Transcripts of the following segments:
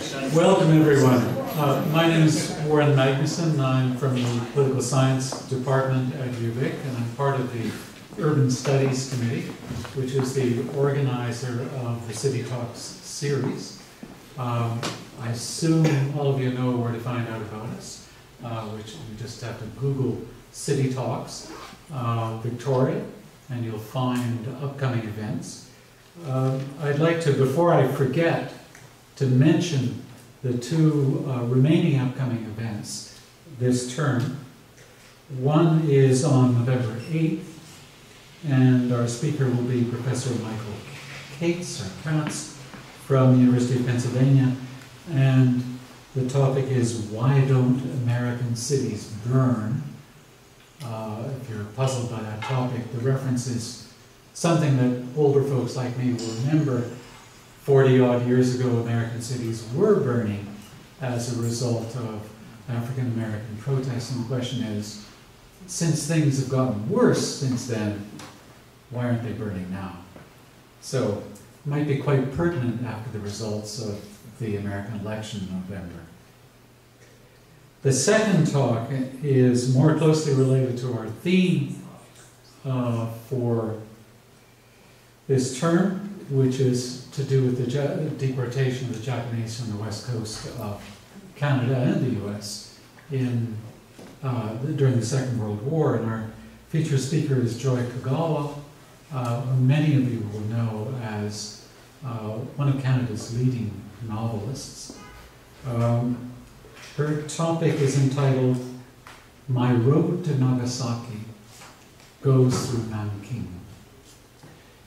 Welcome, everyone. Uh, my name is Warren Magnusson. I'm from the Political Science Department at UVic, and I'm part of the Urban Studies Committee, which is the organizer of the City Talks series. Um, I assume all of you know where to find out about us, uh, which you just have to Google City Talks uh, Victoria, and you'll find upcoming events. Um, I'd like to, before I forget, to mention the two uh, remaining upcoming events this term. One is on November 8th, and our speaker will be Professor Michael Cates, or Katz, from the University of Pennsylvania, and the topic is Why Don't American Cities Burn? Uh, if you're puzzled by that topic, the reference is something that older folks like me will remember 40 odd years ago, American cities were burning as a result of African American protests. And the question is, since things have gotten worse since then, why aren't they burning now? So, it might be quite pertinent after the results of the American election in November. The second talk is more closely related to our theme uh, for this term, which is to do with the deportation of the Japanese from the west coast of Canada and the U.S. in uh, during the Second World War. And our featured speaker is Joy Kogawa, uh, who many of you will know as uh, one of Canada's leading novelists. Um, her topic is entitled My Road to Nagasaki Goes Through Nanking.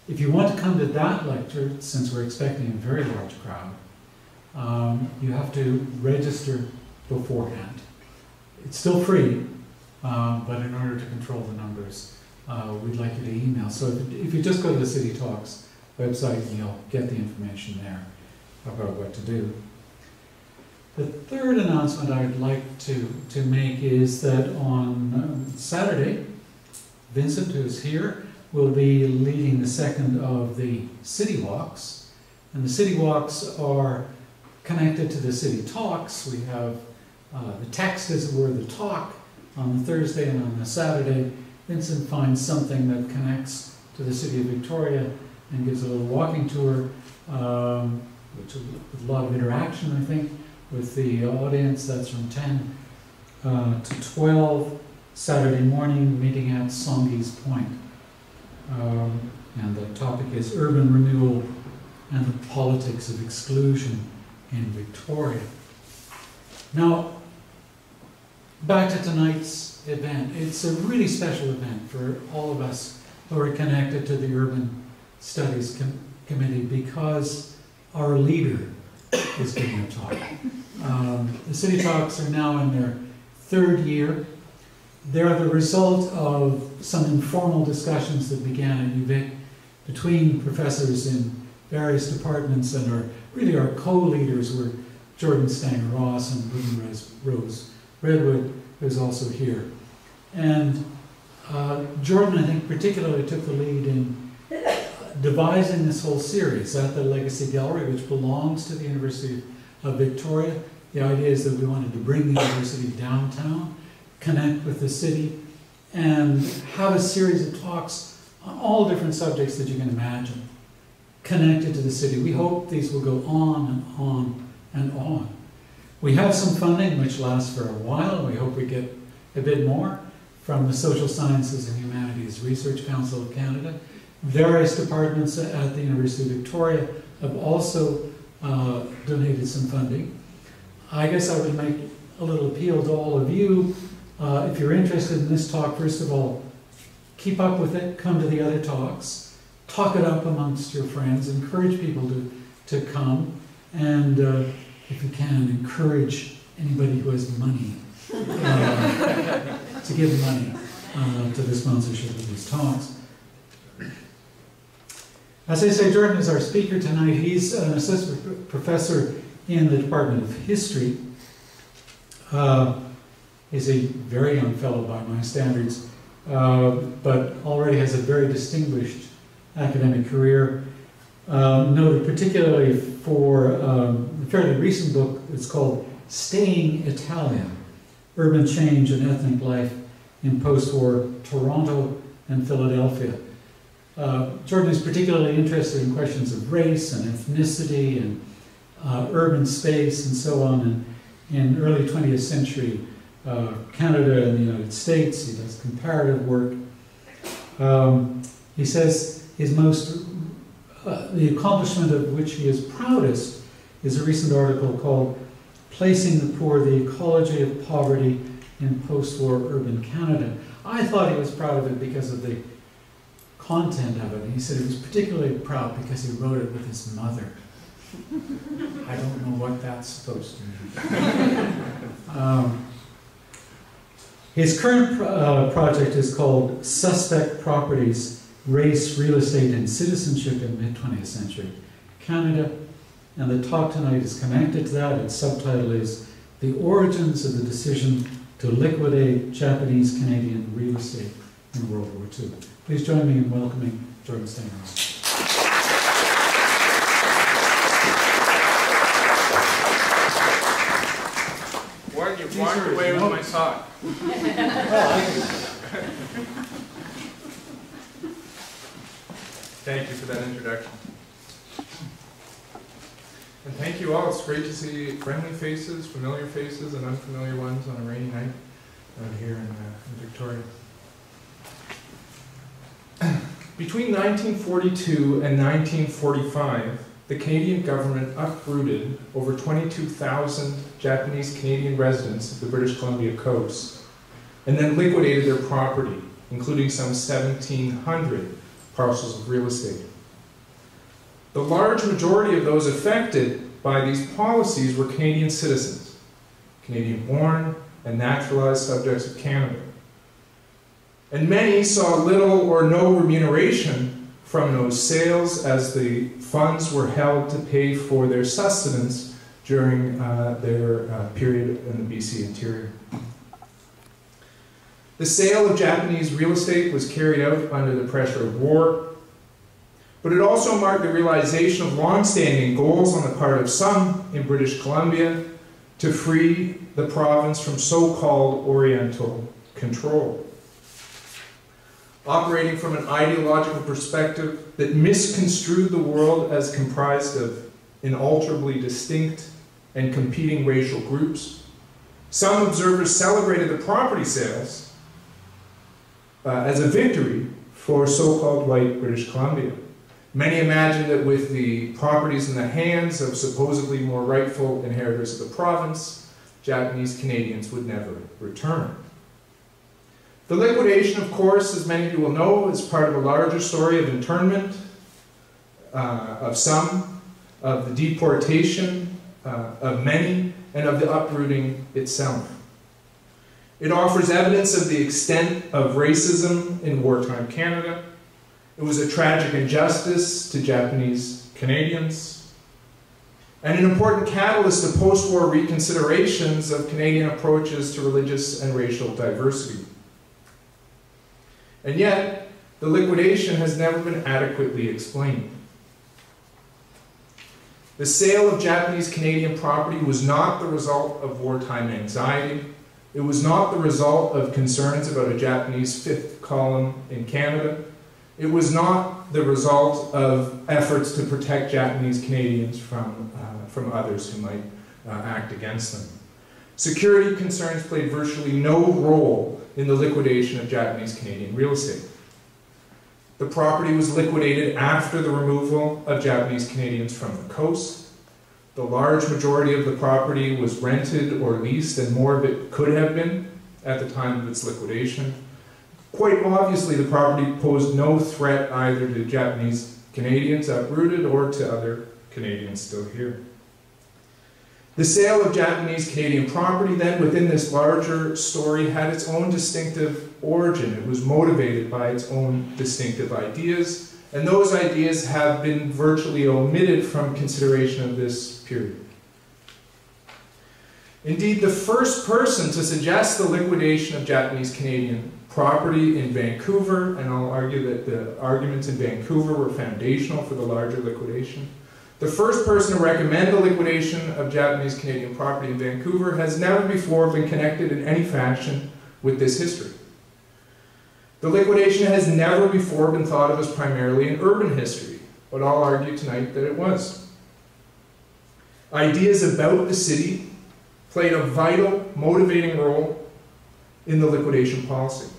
If you want to come to that lecture, since we're expecting a very large crowd, um, you have to register beforehand. It's still free, um, but in order to control the numbers, uh, we'd like you to email. So if, if, you just go to the City Talks website, you'll get the information there about what to do. The third announcement I'd like to, to make is that on um, Saturday, Vincent, who's here, will be leading the second of the city walks. And the city walks are connected to the city talks. We have uh, the text, as it were, the talk on the Thursday and on the Saturday. Vincent finds something that connects to the city of Victoria and gives a little walking tour, um, which with a lot of interaction, I think, with the audience. That's from 10 uh, to 12 Saturday morning, meeting at Songhees Point. Um, and the topic is urban renewal and the politics of exclusion in Victoria. Now, back to tonight's event. It's a really special event for all of us who are connected to the Urban Studies Com Committee because our leader is giving a talk. Um, the City Talks are now in their third year. They're the result of some informal discussions that began at UVic between professors in various departments and are really our co-leaders were Jordan Stanger Ross and Reuben Rose Redwood, who's also here. And uh, Jordan, I think, particularly took the lead in devising this whole series at the Legacy Gallery, which belongs to the University of Victoria. The idea is that we wanted to bring the university downtown connect with the city, and have a series of talks on all different subjects that you can imagine connected to the city. We hope these will go on and on and on. We have some funding which lasts for a while. We hope we get a bit more from the Social Sciences and Humanities Research Council of Canada. Various departments at the University of Victoria have also uh, donated some funding. I guess I would make a little appeal to all of you uh, if you're interested in this talk, first of all, keep up with it, come to the other talks, talk it up amongst your friends, encourage people to, to come, and uh, if you can, encourage anybody who has money uh, to give money uh, to the sponsorship of these talks. As I say, Jordan is our speaker tonight. He's an assistant professor in the Department of History. Uh, is a very young fellow by my standards, uh, but already has a very distinguished academic career. um, noted particularly for um, a fairly recent book. It's called Staying Italian Urban Change and Ethnic Life in Post War Toronto and Philadelphia. Uh, Jordan is particularly interested in questions of race and ethnicity and uh, urban space and so on. And in early 20th century Canada and the United States, he does comparative work. Um, he says his most, uh, the accomplishment of which he is proudest is a recent article called Placing the Poor, the Ecology of Poverty in Post-War Urban Canada. I thought he was proud of it because of the content of it. He said he was particularly proud because he wrote it with his mother. I don't know what that's supposed to mean. um, his current uh, project is called Suspect Properties, Race, Real Estate, and Citizenship in Mid-20th Century Canada. And the talk tonight is connected to that. Its subtitle is The Origins of the Decision to Liquidate Japanese-Canadian Real Estate in World War II. Please join me in welcoming Jordan Stanger-Ross. What? Walked away with my sock. Thank you for that introduction. And thank you all. It's great to see friendly faces, familiar faces, and unfamiliar ones on a rainy night out here in, uh, in Victoria. Between 1942 and 1945, the Canadian government uprooted over 22,000 Japanese Canadian residents of the British Columbia coast and then liquidated their property, including some 1,700 parcels of real estate. The large majority of those affected by these policies were Canadian citizens, Canadian born and naturalized subjects of Canada and many saw little or no remuneration from those sales as the funds were held to pay for their sustenance during uh, their uh, period in the BC interior. The sale of Japanese real estate was carried out under the pressure of war, but it also marked the realization of long-standing goals on the part of some in British Columbia to free the province from so-called Oriental control operating from an ideological perspective that misconstrued the world as comprised of inalterably distinct and competing racial groups. Some observers celebrated the property sales uh, as a victory for so-called white British Columbia. Many imagined that with the properties in the hands of supposedly more rightful inheritors of the province, Japanese Canadians would never return. The liquidation, of course, as many of you will know, is part of a larger story of internment uh, of some, of the deportation uh, of many, and of the uprooting itself. It offers evidence of the extent of racism in wartime Canada. It was a tragic injustice to Japanese Canadians, and an important catalyst of post-war reconsiderations of Canadian approaches to religious and racial diversity. And yet, the liquidation has never been adequately explained. The sale of Japanese Canadian property was not the result of wartime anxiety. It was not the result of concerns about a Japanese fifth column in Canada. It was not the result of efforts to protect Japanese Canadians from, uh, from others who might uh, act against them. Security concerns played virtually no role in the liquidation of Japanese Canadian real estate. The property was liquidated after the removal of Japanese Canadians from the coast. The large majority of the property was rented or leased, and more of it could have been at the time of its liquidation. Quite obviously, the property posed no threat either to Japanese Canadians uprooted or to other Canadians still here. The sale of Japanese Canadian property then within this larger story had its own distinctive origin. It was motivated by its own distinctive ideas, and those ideas have been virtually omitted from consideration of this period. Indeed, the first person to suggest the liquidation of Japanese Canadian property in Vancouver, and I'll argue that the arguments in Vancouver were foundational for the larger liquidation. The first person to recommend the liquidation of Japanese Canadian property in Vancouver has never before been connected in any fashion with this history. The liquidation has never before been thought of as primarily an urban history, but I'll argue tonight that it was. Ideas about the city played a vital, motivating role in the liquidation policy.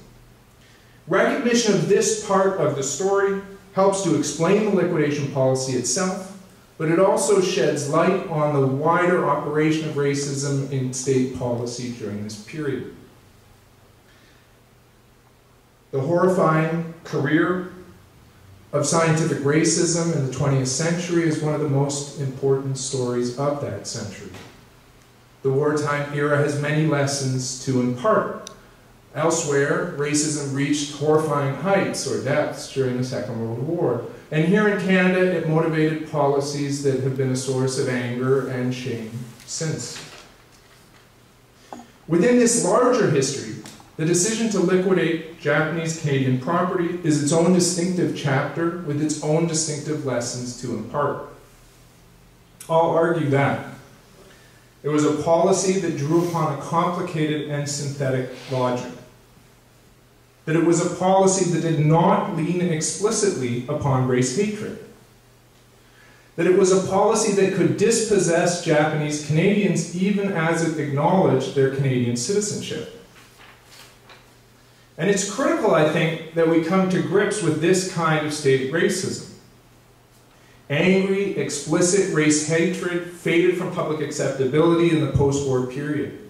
Recognition of this part of the story helps to explain the liquidation policy itself, but it also sheds light on the wider operation of racism in state policy during this period. The horrifying career of scientific racism in the 20th century is one of the most important stories of that century. The wartime era has many lessons to impart. Elsewhere, racism reached horrifying heights or depths during the Second World War. And here in Canada, it motivated policies that have been a source of anger and shame since. Within this larger history, the decision to liquidate Japanese Canadian property is its own distinctive chapter with its own distinctive lessons to impart. I'll argue that. It was a policy that drew upon a complicated and synthetic logic. That it was a policy that did not lean explicitly upon race hatred. That it was a policy that could dispossess Japanese Canadians even as it acknowledged their Canadian citizenship. And it's critical, I think, that we come to grips with this kind of state racism. Angry, explicit race hatred faded from public acceptability in the post war period.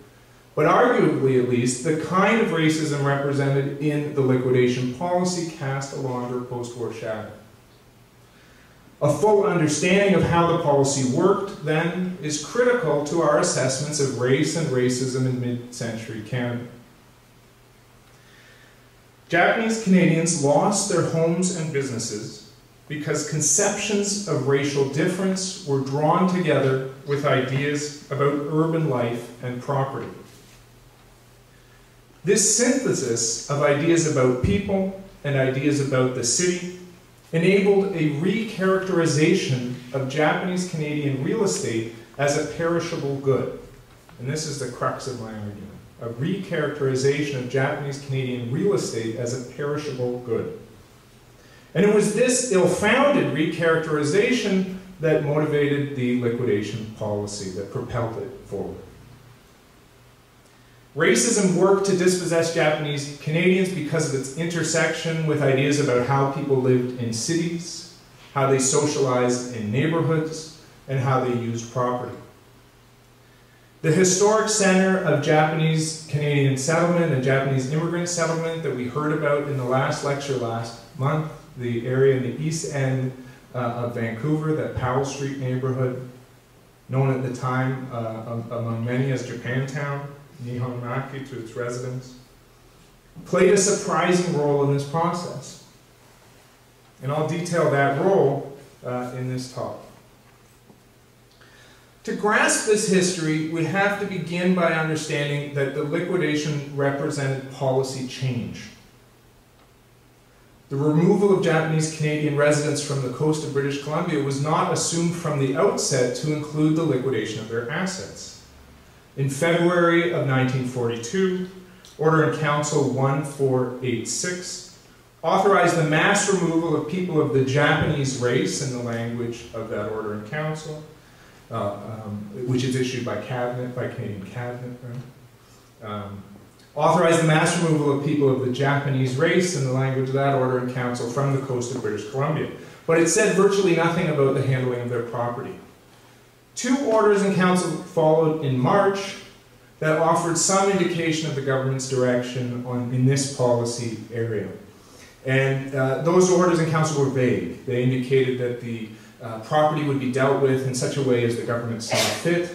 But arguably, at least, the kind of racism represented in the liquidation policy cast a longer post war shadow. A full understanding of how the policy worked, then, is critical to our assessments of race and racism in mid century Canada. Japanese Canadians lost their homes and businesses because conceptions of racial difference were drawn together with ideas about urban life and property. This synthesis of ideas about people and ideas about the city enabled a recharacterization of Japanese Canadian real estate as a perishable good. And this is the crux of my argument. A recharacterization of Japanese Canadian real estate as a perishable good. And it was this ill-founded recharacterization that motivated the liquidation policy that propelled it forward. Racism worked to dispossess Japanese Canadians because of its intersection with ideas about how people lived in cities, how they socialized in neighborhoods, and how they used property. The historic center of Japanese Canadian settlement and Japanese immigrant settlement that we heard about in the last lecture last month the area in the east end uh, of Vancouver, that Powell Street neighborhood, known at the time uh, among many as Japantown, Nihonmachi to its residents, played a surprising role in this process. And I'll detail that role uh, in this talk. To grasp this history, we have to begin by understanding that the liquidation represented policy change. The removal of Japanese Canadian residents from the coast of British Columbia was not assumed from the outset to include the liquidation of their assets. In February of 1942, Order in Council 1486 authorized the mass removal of people of the Japanese race in the language of that Order in Council, uh, um, which is issued by cabinet, by Canadian cabinet. Right? Um, authorized the mass removal of people of the Japanese race in the language of that order in council from the coast of British Columbia. But it said virtually nothing about the handling of their property. Two orders in council followed in March that offered some indication of the government's direction on, in this policy area. And uh, those orders in council were vague. They indicated that the uh, property would be dealt with in such a way as the government saw fit,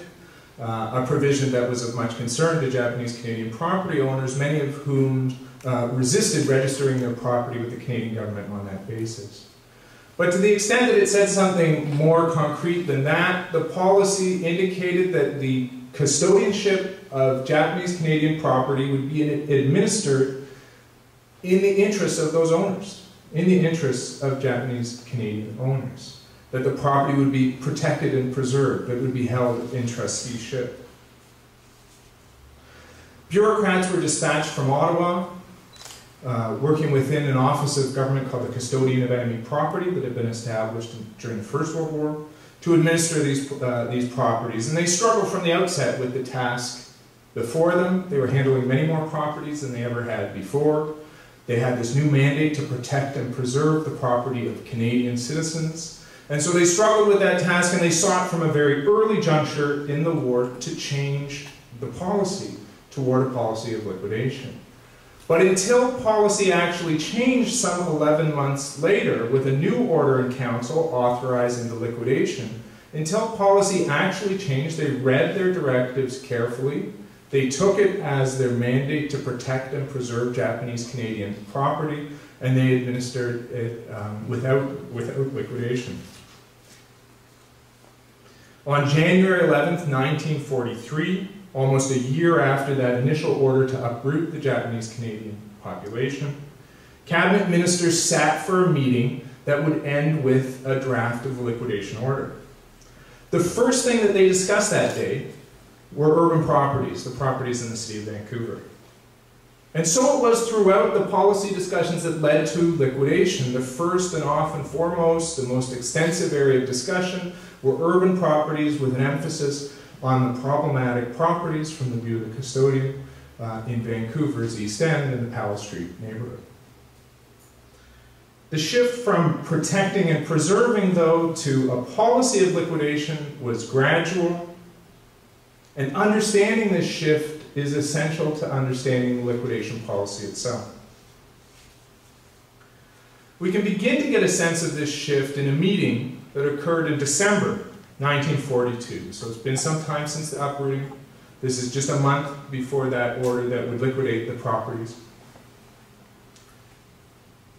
uh, a provision that was of much concern to Japanese Canadian property owners, many of whom uh, resisted registering their property with the Canadian government on that basis. But to the extent that it said something more concrete than that, the policy indicated that the custodianship of Japanese Canadian property would be administered in the interests of those owners, in the interests of Japanese Canadian owners, that the property would be protected and preserved, that it would be held in trusteeship. Bureaucrats were dispatched from Ottawa, uh, working within an office of government called the Custodian of Enemy Property that had been established during the First World War to administer these, uh, these properties. And they struggled from the outset with the task before them. They were handling many more properties than they ever had before. They had this new mandate to protect and preserve the property of Canadian citizens. And so they struggled with that task and they sought from a very early juncture in the war to change the policy toward a policy of liquidation. But until policy actually changed some 11 months later with a new order in council authorizing the liquidation, until policy actually changed, they read their directives carefully. They took it as their mandate to protect and preserve Japanese Canadian property, and they administered it um, without, without liquidation. On January 11th, 1943, almost a year after that initial order to uproot the Japanese Canadian population. Cabinet ministers sat for a meeting that would end with a draft of the liquidation order. The first thing that they discussed that day were urban properties, the properties in the city of Vancouver. And so it was throughout the policy discussions that led to liquidation. The first and often foremost, the most extensive area of discussion were urban properties with an emphasis on the problematic properties from the view of the custodian uh, in Vancouver's East End and the Powell Street neighborhood. The shift from protecting and preserving, though, to a policy of liquidation was gradual, and understanding this shift is essential to understanding the liquidation policy itself. We can begin to get a sense of this shift in a meeting that occurred in December 1942. So it's been some time since the uprooting. This is just a month before that order that would liquidate the properties.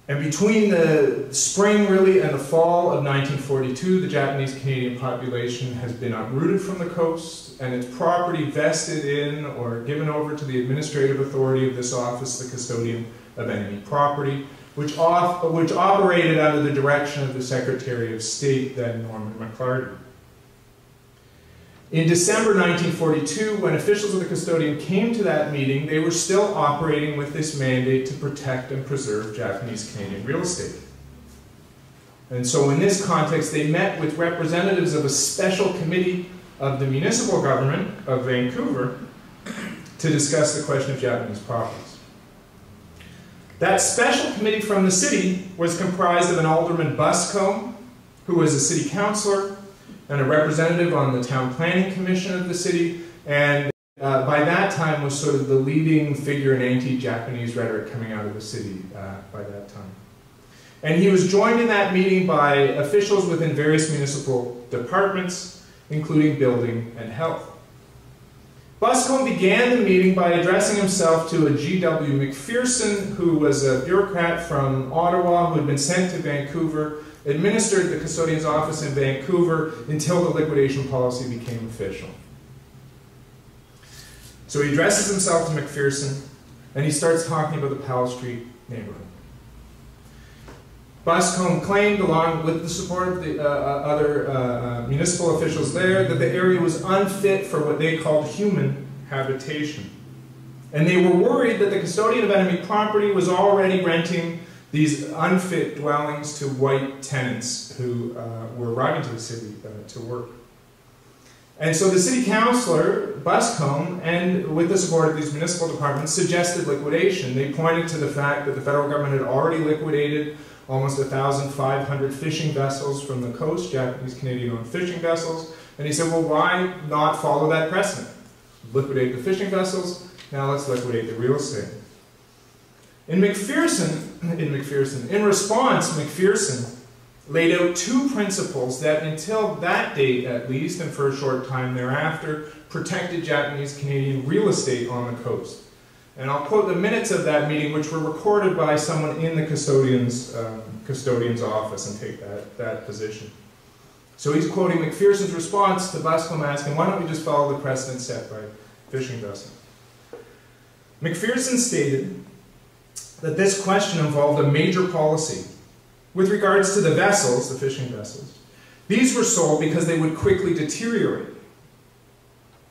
And between the spring, really, and the fall of 1942, the Japanese Canadian population has been uprooted from the coast, and its property vested in or given over to the administrative authority of this office, the custodian of enemy property, which, off, which operated under the direction of the Secretary of State, then Norman McLarty. In December 1942, when officials of the custodian came to that meeting, they were still operating with this mandate to protect and preserve Japanese Canadian real estate. And so in this context, they met with representatives of a special committee of the municipal government of Vancouver to discuss the question of Japanese properties. That special committee from the city was comprised of an Alderman Buscombe, who was a city councilor, and a representative on the town planning commission of the city, and uh, by that time was sort of the leading figure in anti-Japanese rhetoric coming out of the city uh, by that time. And he was joined in that meeting by officials within various municipal departments, including building and health. Buscombe began the meeting by addressing himself to a G.W. McPherson, who was a bureaucrat from Ottawa who had been sent to Vancouver administered the custodian's office in Vancouver until the liquidation policy became official. So he addresses himself to McPherson, and he starts talking about the Powell Street neighborhood. Buscombe claimed, along with the support of the uh, uh other uh, uh, municipal officials there, that the area was unfit for what they called human habitation. And they were worried that the custodian of enemy property was already renting these unfit dwellings to white tenants who uh, were arriving to the city uh, to work. And so the city councilor, Buscombe, and with the support of these municipal departments, suggested liquidation. They pointed to the fact that the federal government had already liquidated almost 1,500 fishing vessels from the coast, Japanese Canadian owned fishing vessels. And he said, well, why not follow that precedent? Liquidate the fishing vessels, now let's liquidate the real estate. In McPherson, in McPherson, in response, McPherson laid out two principles that until that date at least, and for a short time thereafter, protected Japanese Canadian real estate on the coast. And I'll quote the minutes of that meeting, which were recorded by someone in the custodian's, um, custodian's office, and take that, that position. So he's quoting McPherson's response to Buscombe asking, why don't we just follow the precedent set by fishing vessels? McPherson stated, that this question involved a major policy. With regards to the vessels, the fishing vessels, these were sold because they would quickly deteriorate,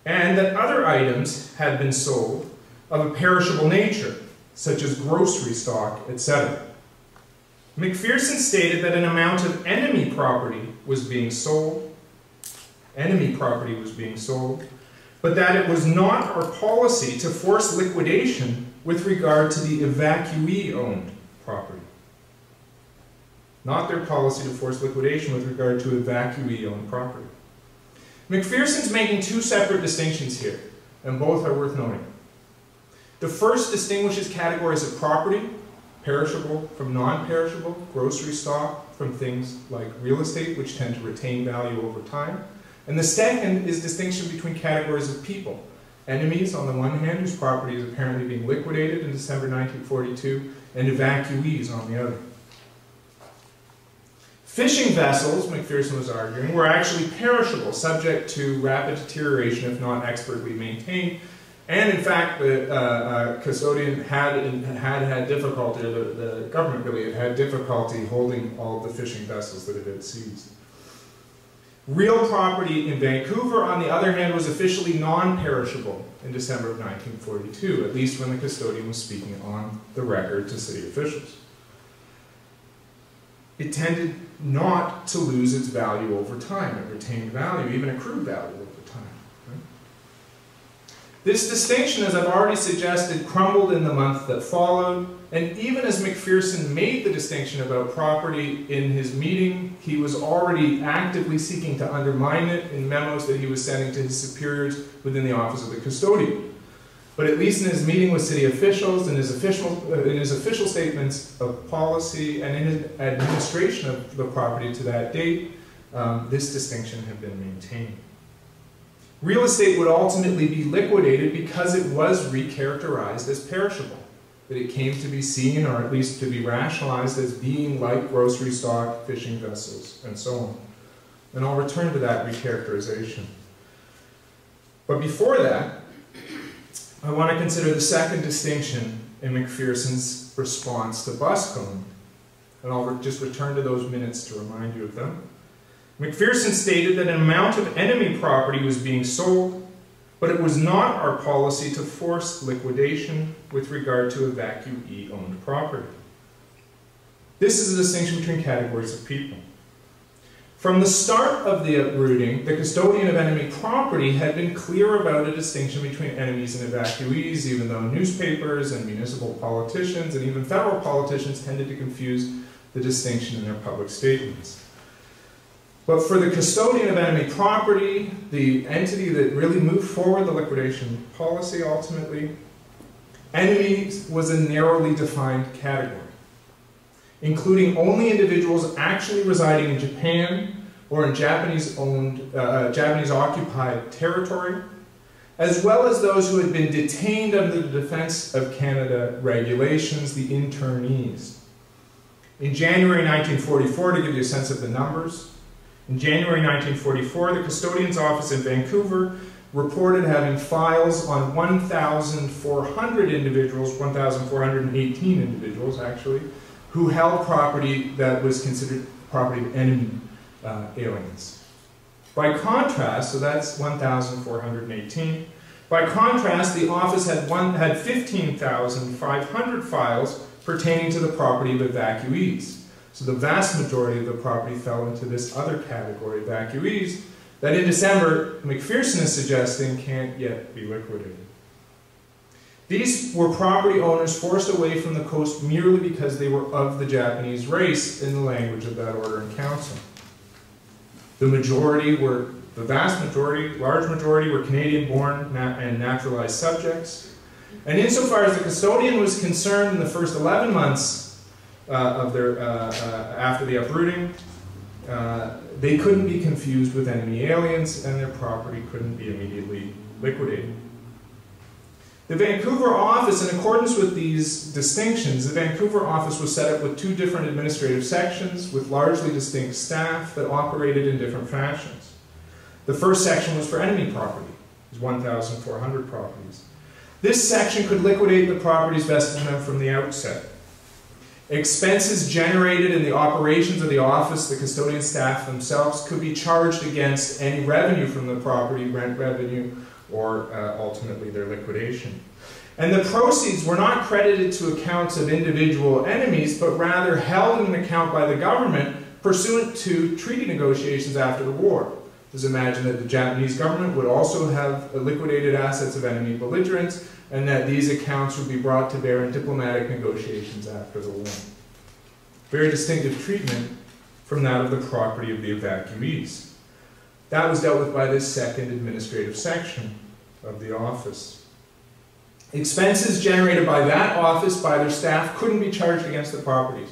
and that other items had been sold of a perishable nature, such as grocery stock, etc. McPherson stated that an amount of enemy property was being sold, enemy property was being sold, but that it was not our policy to force liquidation with regard to the evacuee-owned property. Not their policy to force liquidation with regard to evacuee-owned property. McPherson's making two separate distinctions here, and both are worth noting. The first distinguishes categories of property perishable from non-perishable, grocery stock from things like real estate, which tend to retain value over time. And the second is distinction between categories of people. Enemies, on the one hand, whose property is apparently being liquidated in December 1942, and evacuees on the other. Fishing vessels, McPherson was arguing, were actually perishable, subject to rapid deterioration if not expertly maintained, and in fact, the uh, uh, custodian had, had had difficulty, the, the government really had had difficulty holding all the fishing vessels that it had seized. Real property in Vancouver, on the other hand, was officially non-perishable in December of 1942, at least when the custodian was speaking on the record to city officials. It tended not to lose its value over time. It retained value, even accrued value over time. Right? this distinction, as I've already suggested, crumbled in the month that followed, and even as McPherson made the distinction about property in his meeting, he was already actively seeking to undermine it in memos that he was sending to his superiors within the office of the custodian. But at least in his meeting with city officials, in his official, uh, in his official statements of policy, and in his administration of the property to that date, um, this distinction had been maintained. Real estate would ultimately be liquidated because it was recharacterized as perishable. That it came to be seen, or at least to be rationalized, as being like grocery stock, fishing vessels, and so on. And I'll return to that recharacterization. But before that, I want to consider the second distinction in McPherson's response to Buscombe. And I'll just return to those minutes to remind you of them. McPherson stated that an amount of enemy property was being sold, but it was not our policy to force liquidation with regard to evacuee-owned property. This is a distinction between categories of people. From the start of the uprooting, the custodian of enemy property had been clear about a distinction between enemies and evacuees, even though newspapers and municipal politicians and even federal politicians tended to confuse the distinction in their public statements. But for the custodian of enemy property, the entity that really moved forward the liquidation policy ultimately, enemies was a narrowly defined category, including only individuals actually residing in Japan or in Japanese-owned, uh, Japanese-occupied territory, as well as those who had been detained under the Defense of Canada regulations, the internees. In January 1944, to give you a sense of the numbers, in January 1944, the custodian's office in Vancouver reported having files on 1,400 individuals, 1,418 individuals actually, who held property that was considered property of enemy uh, aliens. By contrast, so that's 1,418. By contrast, the office had, one, had 15,500 files pertaining to the property of evacuees. So the vast majority of the property fell into this other category, evacuees, that in December, McPherson is suggesting can't yet be liquidated. These were property owners forced away from the coast merely because they were of the Japanese race in the language of that order in council. The majority were, the vast majority, large majority were Canadian-born and naturalized subjects. And insofar as the custodian was concerned in the first 11 months of their, uh, uh, after the uprooting. they couldn't be confused with enemy aliens and their property couldn't be immediately liquidated. The Vancouver office, in accordance with these distinctions, the Vancouver office was set up with two different administrative sections with largely distinct staff that operated in different fashions. The first section was for enemy property, it 1,400 properties. This section could liquidate the properties vested in them from the outset Expenses generated in the operations of the office, the custodian staff themselves, could be charged against any revenue from the property, rent revenue, or uh, ultimately their liquidation. And the proceeds were not credited to accounts of individual enemies, but rather held in an account by the government pursuant to treaty negotiations after the war. Just imagine that the Japanese government would also have liquidated assets of enemy belligerents, and that these accounts would be brought to bear in diplomatic negotiations after the war. Very distinctive treatment from that of the property of the evacuees. That was dealt with by this second administrative section of the office. Expenses generated by that office by their staff couldn't be charged against the properties.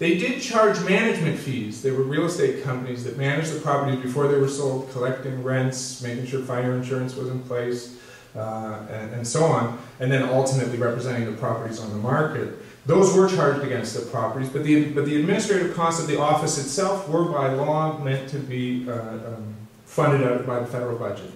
They did charge management fees. There were real estate companies that managed the properties before they were sold, collecting rents, making sure fire insurance was in place, uh, and, and, so on, and then ultimately representing the properties on the market. Those were charged against the properties, but the, but the administrative costs of the office itself were by law meant to be uh, um, funded out by the federal budget.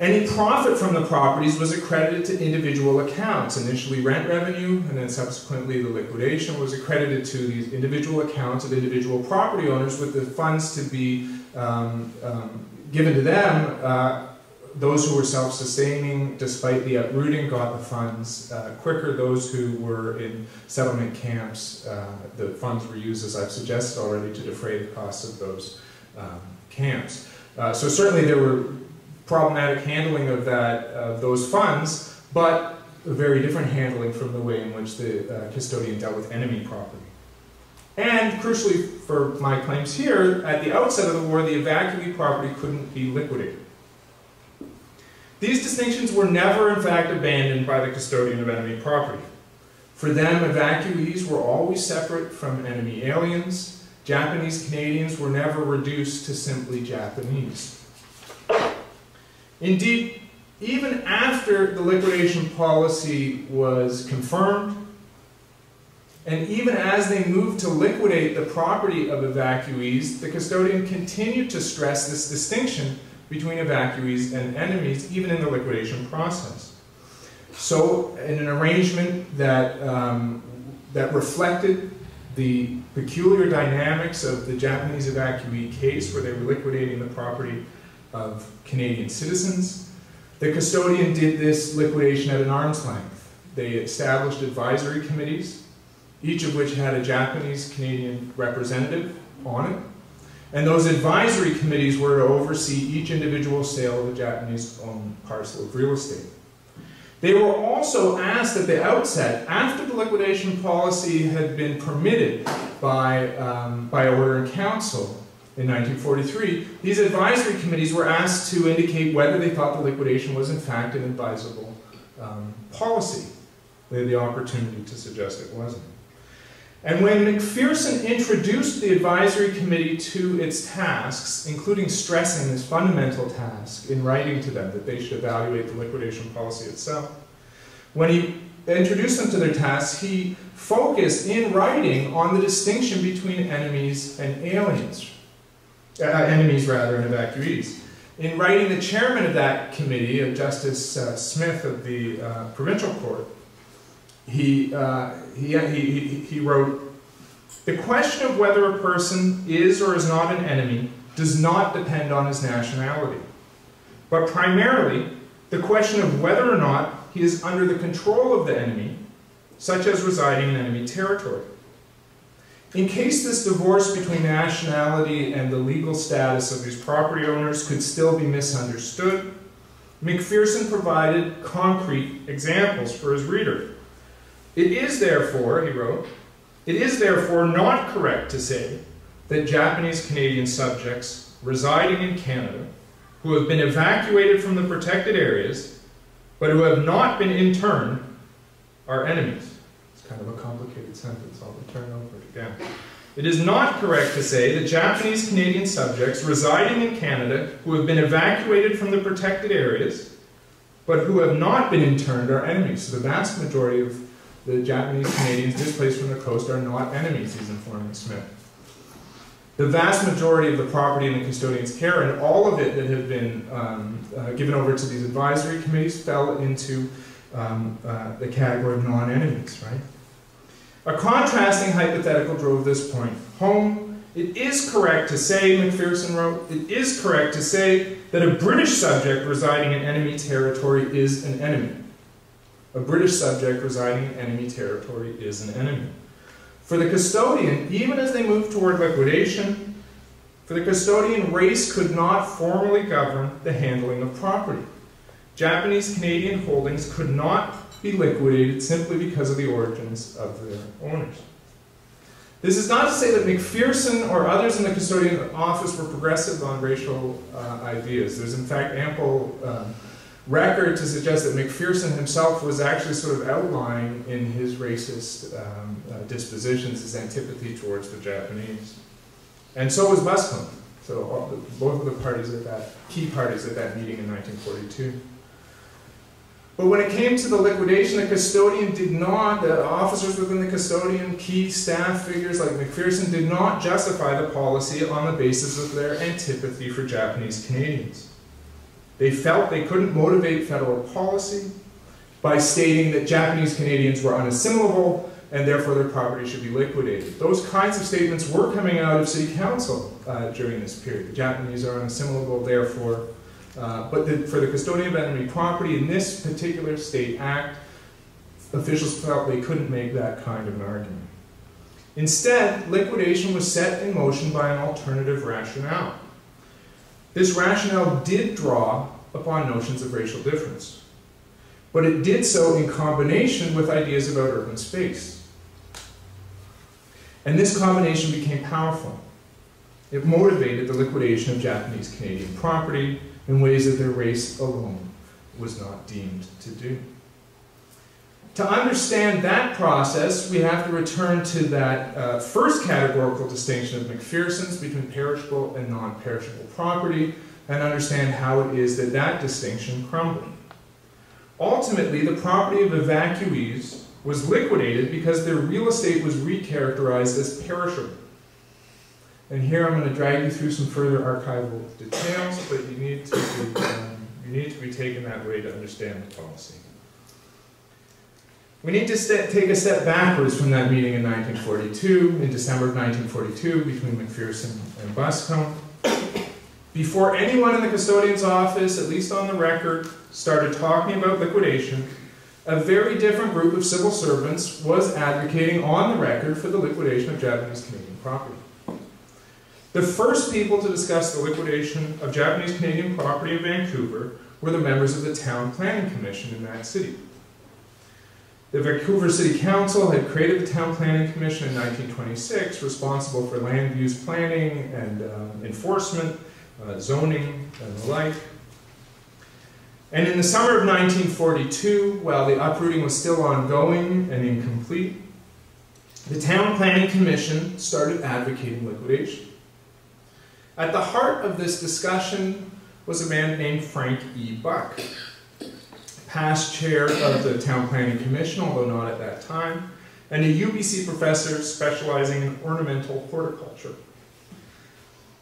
Any profit from the properties was accredited to individual accounts. Initially rent revenue, and then subsequently the liquidation was accredited to these individual accounts of individual property owners with the funds to be um, um, given to them. Uh, those who were self-sustaining, despite the uprooting, got the funds uh, quicker. Those who were in settlement camps, uh, the funds were used, as I've suggested already, to defray the costs of those um, camps. Uh, so certainly there were problematic handling of that of those funds, but a very different handling from the way in which the uh, custodian dealt with enemy property. And crucially for my claims here, at the outset of the war, the evacuee property couldn't be liquidated. These distinctions were never, in fact, abandoned by the custodian of enemy property. For them, evacuees were always separate from enemy aliens. Japanese Canadians were never reduced to simply Japanese. Indeed, even after the liquidation policy was confirmed, and even as they moved to liquidate the property of evacuees, the custodian continued to stress this distinction between evacuees and enemies, even in the liquidation process. So, in an arrangement that, um, that reflected the peculiar dynamics of the Japanese evacuee case, where they were liquidating the property of Canadian citizens. The custodian did this liquidation at an arm's length. They established advisory committees, each of which had a Japanese Canadian representative on it. And those advisory committees were to oversee each individual sale of a Japanese owned parcel of real estate. They were also asked at the outset, after the liquidation policy had been permitted by, um, by order in council, in 1943, these advisory committees were asked to indicate whether they thought the liquidation was in fact an advisable um, policy. They had the opportunity to suggest it wasn't. And when McPherson introduced the advisory committee to its tasks, including stressing this fundamental task in writing to them that they should evaluate the liquidation policy itself, when he introduced them to their tasks, he focused in writing on the distinction between enemies and aliens, uh, enemies rather, and evacuees. In writing, the chairman of that committee, uh, Justice uh, Smith of the uh, provincial court, he, uh, he, he, he wrote, the question of whether a person is or is not an enemy does not depend on his nationality, but primarily the question of whether or not he is under the control of the enemy, such as residing in enemy territory. In case this divorce between nationality and the legal status of these property owners could still be misunderstood, McPherson provided concrete examples for his reader. It is therefore, he wrote, it is therefore not correct to say that Japanese Canadian subjects residing in Canada who have been evacuated from the protected areas but who have not been interned are enemies. It's kind of a complicated sentence. I'll return over it again. It is not correct to say that Japanese Canadian subjects residing in Canada who have been evacuated from the protected areas, but who have not been interned are enemies. So the vast majority of the Japanese Canadians displaced from the coast are not enemies, he's informing Smith. The vast majority of the property in the custodian's care and all of it that had been um, uh, given over to these advisory committees fell into um, uh, the category of non-enemies, right? A contrasting hypothetical drove this point home. It is correct to say, McPherson wrote, it is correct to say that a British subject residing in enemy territory is an enemy. A British subject residing in enemy territory is an enemy. For the custodian, even as they moved toward liquidation, for the custodian, race could not formally govern the handling of property. Japanese Canadian holdings could not be liquidated simply because of the origins of their owners. This is not to say that McPherson or others in the custodian office were progressive on racial uh, ideas. There's, in fact, ample um, record to suggest that McPherson himself was actually sort of outlying in his racist um, uh, dispositions, his antipathy towards the Japanese. And so was Buscombe. So the, both of the parties at that, key parties at that meeting in 1942. But when it came to the liquidation, the custodian did not, the officers within the custodian, key staff figures like McPherson, did not justify the policy on the basis of their antipathy for Japanese Canadians. They felt they couldn't motivate federal policy by stating that Japanese Canadians were unassimilable and therefore their property should be liquidated. Those kinds of statements were coming out of city council uh, during this period. The Japanese are unassimilable, therefore, uh, but the, for the custodian of enemy property in this particular state act, officials felt they couldn't make that kind of an argument. Instead, liquidation was set in motion by an alternative rationale. This rationale did draw upon notions of racial difference, but it did so in combination with ideas about urban space. And this combination became powerful. It motivated the liquidation of Japanese Canadian property in ways that their race alone was not deemed to do. To understand that process, we have to return to that uh, first categorical distinction of McPherson's between perishable and non-perishable property and understand how it is that that distinction crumbled. Ultimately, the property of evacuees was liquidated because their real estate was recharacterized as perishable. And here I'm going to drag you through some further archival details, but you need to be, um, you need to be taken that way to understand the policy. We need to take a step backwards from that meeting in 1942, in December of 1942, between McPherson and Buscombe. Before anyone in the custodian's office, at least on the record, started talking about liquidation, a very different group of civil servants was advocating on the record for the liquidation of Japanese Canadian property. The first people to discuss the liquidation of Japanese Canadian property in Vancouver were the members of the Town Planning Commission in that city. The Vancouver City Council had created the Town Planning Commission in 1926, responsible for land use planning and um, enforcement, uh, zoning, and the like. And in the summer of 1942, while the uprooting was still ongoing and incomplete, the Town Planning Commission started advocating liquidation. At the heart of this discussion was a man named Frank E. Buck past chair of the Town Planning Commission, although not at that time, and a UBC professor specializing in ornamental horticulture.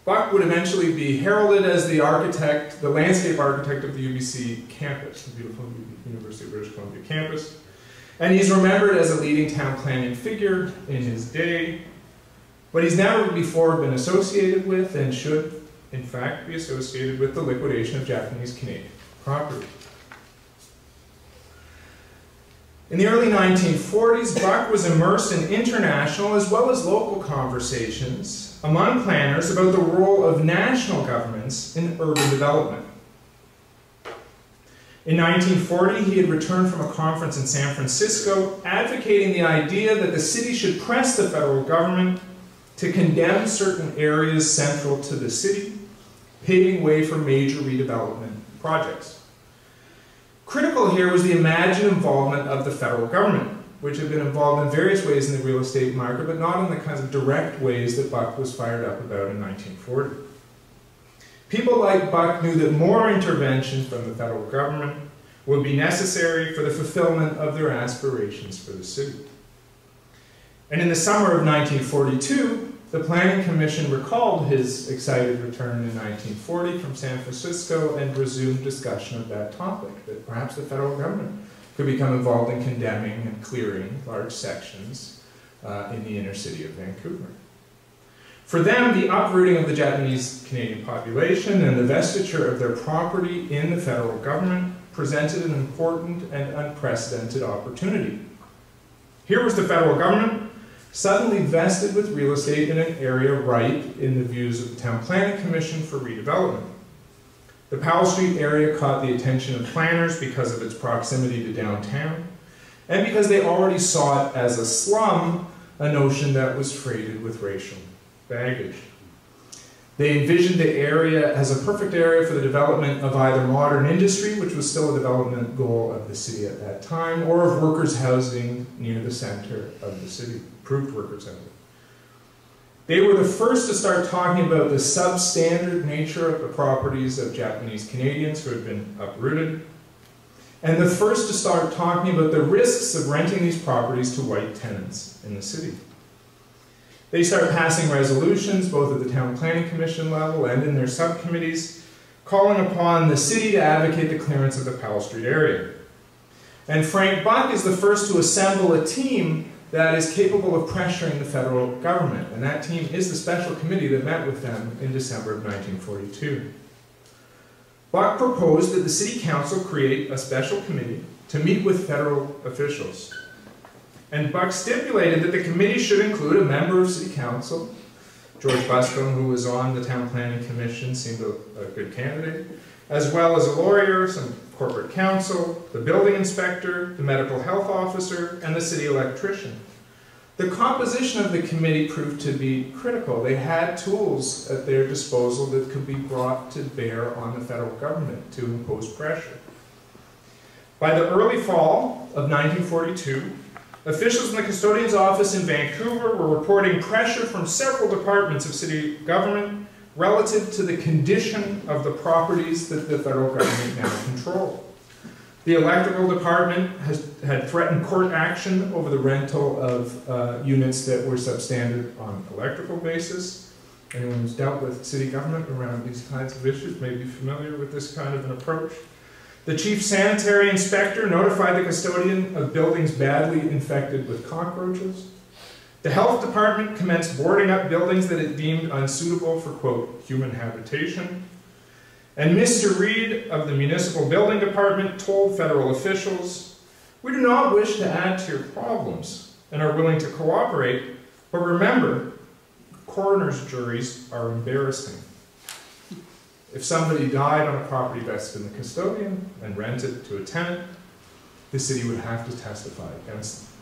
Buck would eventually be heralded as the architect, the landscape architect of the UBC campus, the beautiful University of British Columbia campus. And he's remembered as a leading town planning figure in his day, but he's never before been associated with and should, in fact, be associated with the liquidation of Japanese Canadian property. In the early 1940s, Buck was immersed in international as well as local conversations among planners about the role of national governments in urban development. In 1940, he had returned from a conference in San Francisco advocating the idea that the city should press the federal government to condemn certain areas central to the city, paving way for major redevelopment projects. Critical here was the imagined involvement of the federal government, which had been involved in various ways in the real estate market, but not in the kinds of direct ways that Buck was fired up about in 1940. People like Buck knew that more intervention from the federal government would be necessary for the fulfillment of their aspirations for the city. And in the summer of 1942, the Planning Commission recalled his excited return in 1940 from San Francisco and resumed discussion of that topic, that perhaps the federal government could become involved in condemning and clearing large sections uh, in the inner city of Vancouver. For them, the uprooting of the Japanese Canadian population and the vestiture of their property in the federal government presented an important and unprecedented opportunity. Here was the federal government suddenly vested with real estate in an area ripe in the views of the Town Planning Commission for redevelopment. The Powell Street area caught the attention of planners because of its proximity to downtown, and because they already saw it as a slum, a notion that was freighted with racial baggage. They envisioned the area as a perfect area for the development of either modern industry, which was still a development goal of the city at that time, or of workers' housing near the center of the city, approved workers' housing. They were the first to start talking about the substandard nature of the properties of Japanese Canadians who had been uprooted, and the first to start talking about the risks of renting these properties to white tenants in the city. They start passing resolutions, both at the Town Planning Commission level and in their subcommittees, calling upon the city to advocate the clearance of the Powell Street area. And Frank Buck is the first to assemble a team that is capable of pressuring the federal government. And that team is the special committee that met with them in December of 1942. Buck proposed that the City Council create a special committee to meet with federal officials and Buck stipulated that the committee should include a member of City Council. George Buscombe, who was on the Town Planning Commission, seemed a, a good candidate, as well as a lawyer, some corporate counsel, the building inspector, the medical health officer, and the city electrician. The composition of the committee proved to be critical. They had tools at their disposal that could be brought to bear on the federal government to impose pressure. By the early fall of 1942, Officials in the custodian's office in Vancouver were reporting pressure from several departments of city government relative to the condition of the properties that the federal government now controlled. The electrical department has, had threatened court action over the rental of uh, units that were substandard on electrical basis. Anyone who's dealt with city government around these kinds of issues may be familiar with this kind of an approach. The chief sanitary inspector notified the custodian of buildings badly infected with cockroaches. The health department commenced boarding up buildings that it deemed unsuitable for, quote, human habitation. And Mr. Reed of the municipal building department told federal officials, we do not wish to add to your problems and are willing to cooperate, but remember, coroner's juries are embarrassing. If somebody died on a property vested in the custodian and rented to a tenant, the city would have to testify against them.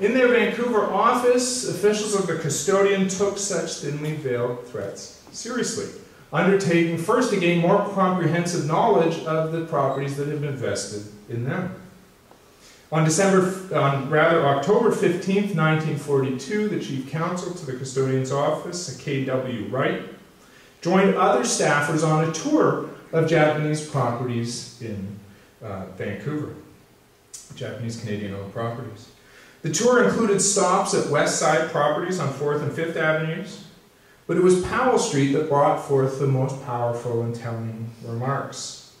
In their Vancouver office, officials of the custodian took such thinly veiled threats seriously, undertaking first to gain more comprehensive knowledge of the properties that had been vested in them. On December, on rather October 15th, 1942, the chief counsel to the custodian's office, K.W. Wright, joined other staffers on a tour of Japanese properties in uh, Vancouver, Japanese Canadian owned properties. The tour included stops at West Side properties on 4th and 5th Avenues, but it was Powell Street that brought forth the most powerful and telling remarks.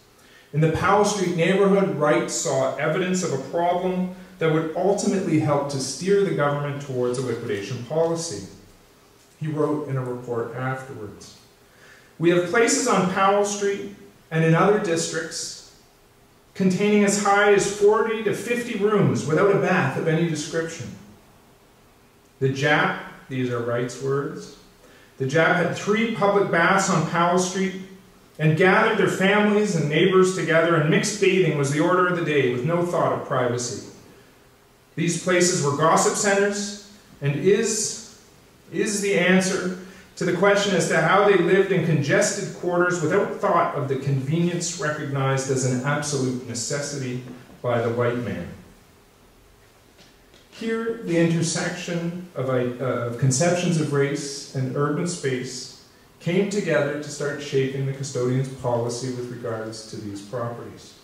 In the Powell Street neighborhood, Wright saw evidence of a problem that would ultimately help to steer the government towards a liquidation policy. He wrote in a report afterwards. We have places on Powell Street and in other districts containing as high as 40 to 50 rooms without a bath of any description. The Jap, these are Wright's words, the Jap had three public baths on Powell Street and gathered their families and neighbors together and mixed bathing was the order of the day with no thought of privacy. These places were gossip centers and is, is the answer to the question as to how they lived in congested quarters without thought of the convenience recognized as an absolute necessity by the white man. Here, the intersection of, uh, of conceptions of race and urban space came together to start shaping the custodian's policy with regards to these properties.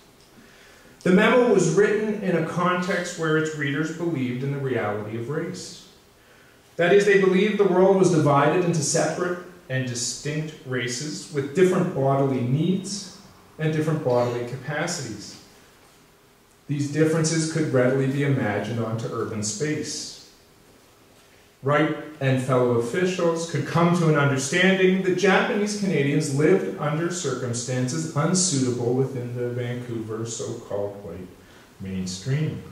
The memo was written in a context where its readers believed in the reality of race. That is, they believed the world was divided into separate and distinct races with different bodily needs and different bodily capacities. These differences could readily be imagined onto urban space. Wright and fellow officials could come to an understanding that Japanese Canadians lived under circumstances unsuitable within the Vancouver so called white mainstream.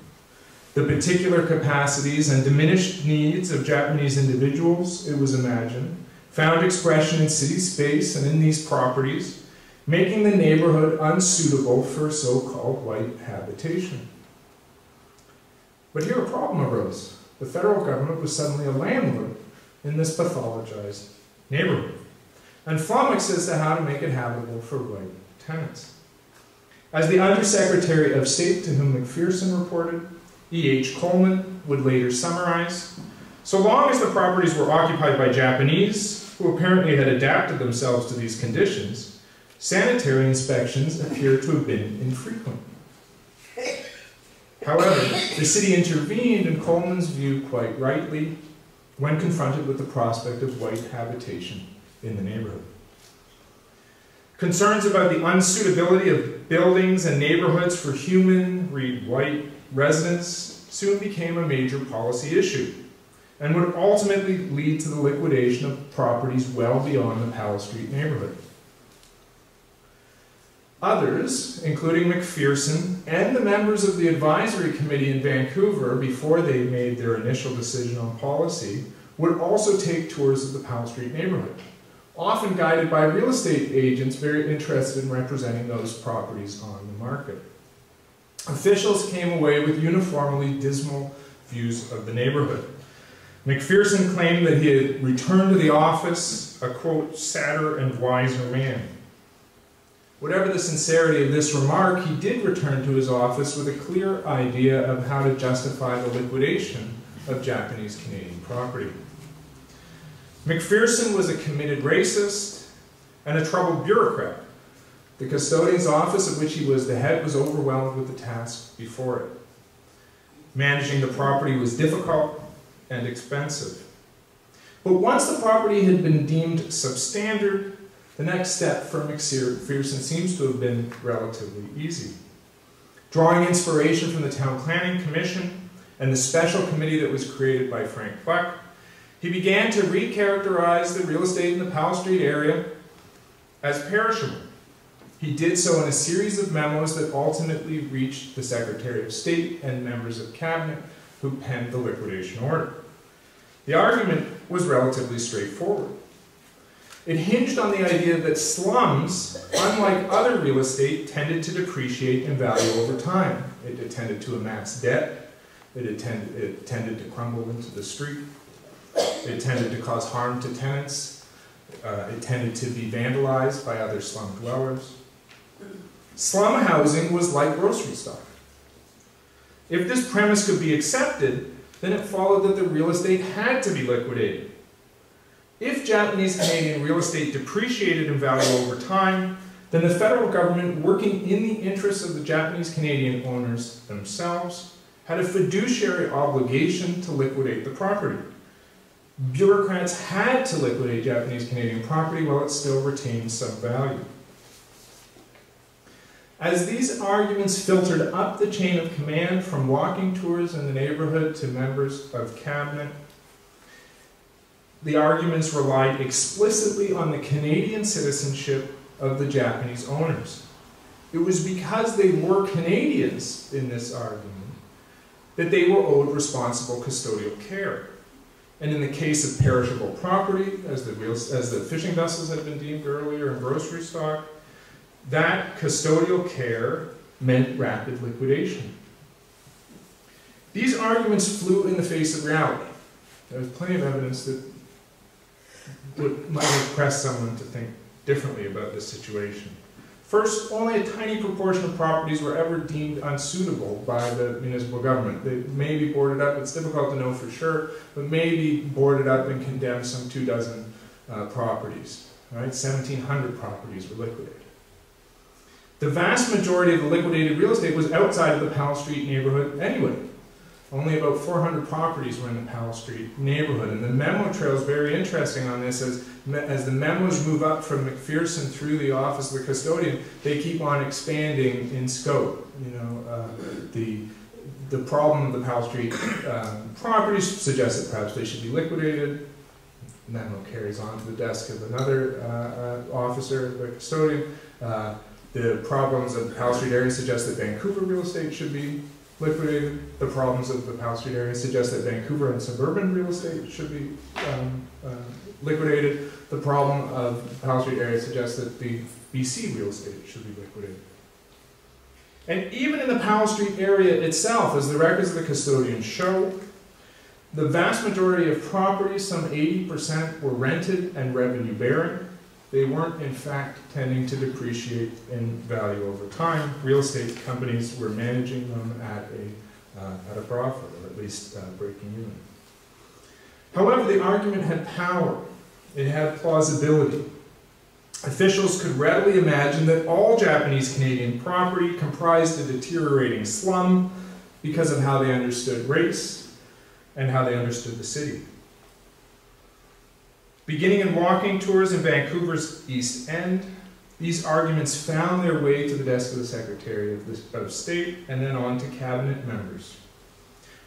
The particular capacities and diminished needs of Japanese individuals, it was imagined, found expression in city space and in these properties, making the neighborhood unsuitable for so called white habitation. But here a problem arose the federal government was suddenly a landlord in this pathologized neighborhood and flummoxed as to how to make it habitable for white tenants. As the Undersecretary of State to whom McPherson reported, E.H. Coleman would later summarize, so long as the properties were occupied by Japanese, who apparently had adapted themselves to these conditions, sanitary inspections appear to have been infrequent. However, the city intervened in Coleman's view quite rightly when confronted with the prospect of white habitation in the neighborhood. Concerns about the unsuitability of buildings and neighborhoods for human, read white, residents soon became a major policy issue and would ultimately lead to the liquidation of properties well beyond the Powell Street neighborhood. Others, including McPherson and the members of the advisory committee in Vancouver before they made their initial decision on policy, would also take tours of the Powell Street neighborhood, often guided by real estate agents very interested in representing those properties on the market. Officials came away with uniformly dismal views of the neighborhood. McPherson claimed that he had returned to the office a quote, sadder and wiser man. Whatever the sincerity of this remark, he did return to his office with a clear idea of how to justify the liquidation of Japanese Canadian property. McPherson was a committed racist and a troubled bureaucrat. The custodian's office, of which he was the head, was overwhelmed with the task before it. Managing the property was difficult and expensive. But once the property had been deemed substandard, the next step for McPherson seems to have been relatively easy. Drawing inspiration from the Town Planning Commission and the special committee that was created by Frank Buck, he began to recharacterize the real estate in the Powell Street area as perishable. He did so in a series of memos that ultimately reached the Secretary of State and members of Cabinet who penned the liquidation order. The argument was relatively straightforward. It hinged on the idea that slums, unlike other real estate, tended to depreciate in value over time. It tended to amass debt. It, it tended to crumble into the street. It tended to cause harm to tenants. Uh, it tended to be vandalized by other slum dwellers. Slum housing was like grocery stock. If this premise could be accepted, then it followed that the real estate had to be liquidated. If Japanese Canadian real estate depreciated in value over time, then the federal government, working in the interests of the Japanese Canadian owners themselves, had a fiduciary obligation to liquidate the property. Bureaucrats had to liquidate Japanese Canadian property while it still retained some value. As these arguments filtered up the chain of command from walking tours in the neighborhood to members of cabinet, the arguments relied explicitly on the Canadian citizenship of the Japanese owners. It was because they were Canadians in this argument that they were owed responsible custodial care. And in the case of perishable property, as the, as the fishing vessels had been deemed earlier and grocery stock, that custodial care meant rapid liquidation. These arguments flew in the face of reality. There was plenty of evidence that would, might pressed someone to think differently about this situation. First, only a tiny proportion of properties were ever deemed unsuitable by the municipal government. They may be boarded up, it's difficult to know for sure, but may be boarded up and condemned some two dozen uh, properties. Right? 1,700 properties were liquidated. The vast majority of the liquidated real estate was outside of the Powell Street neighborhood anyway. Only about 400 properties were in the Powell Street neighborhood. And the memo trail is very interesting on this as, as the memos move up from McPherson through the office of the custodian, they keep on expanding in scope. You know, uh, the, the problem of the Powell Street um, properties suggests that perhaps they should be liquidated. Memo carries on to the desk of another uh, uh, officer, the custodian. The problems of the Powell Street area suggest that Vancouver real estate should be liquidated. The problems of the Powell Street area suggest that Vancouver and suburban real estate should be um, uh, liquidated. The problem of the Powell Street area suggests that the BC real estate should be liquidated. And even in the Powell Street area itself, as the records of the custodian show, the vast majority of properties, some 80%, were rented and revenue bearing. They weren't, in fact, tending to depreciate in value over time. Real estate companies were managing them at a, uh, at a profit, or at least uh, breaking even. However, the argument had power. It had plausibility. Officials could readily imagine that all Japanese Canadian property comprised a deteriorating slum because of how they understood race and how they understood the city. Beginning in walking tours in Vancouver's East End, these arguments found their way to the desk of the Secretary of, the, of State and then on to cabinet members.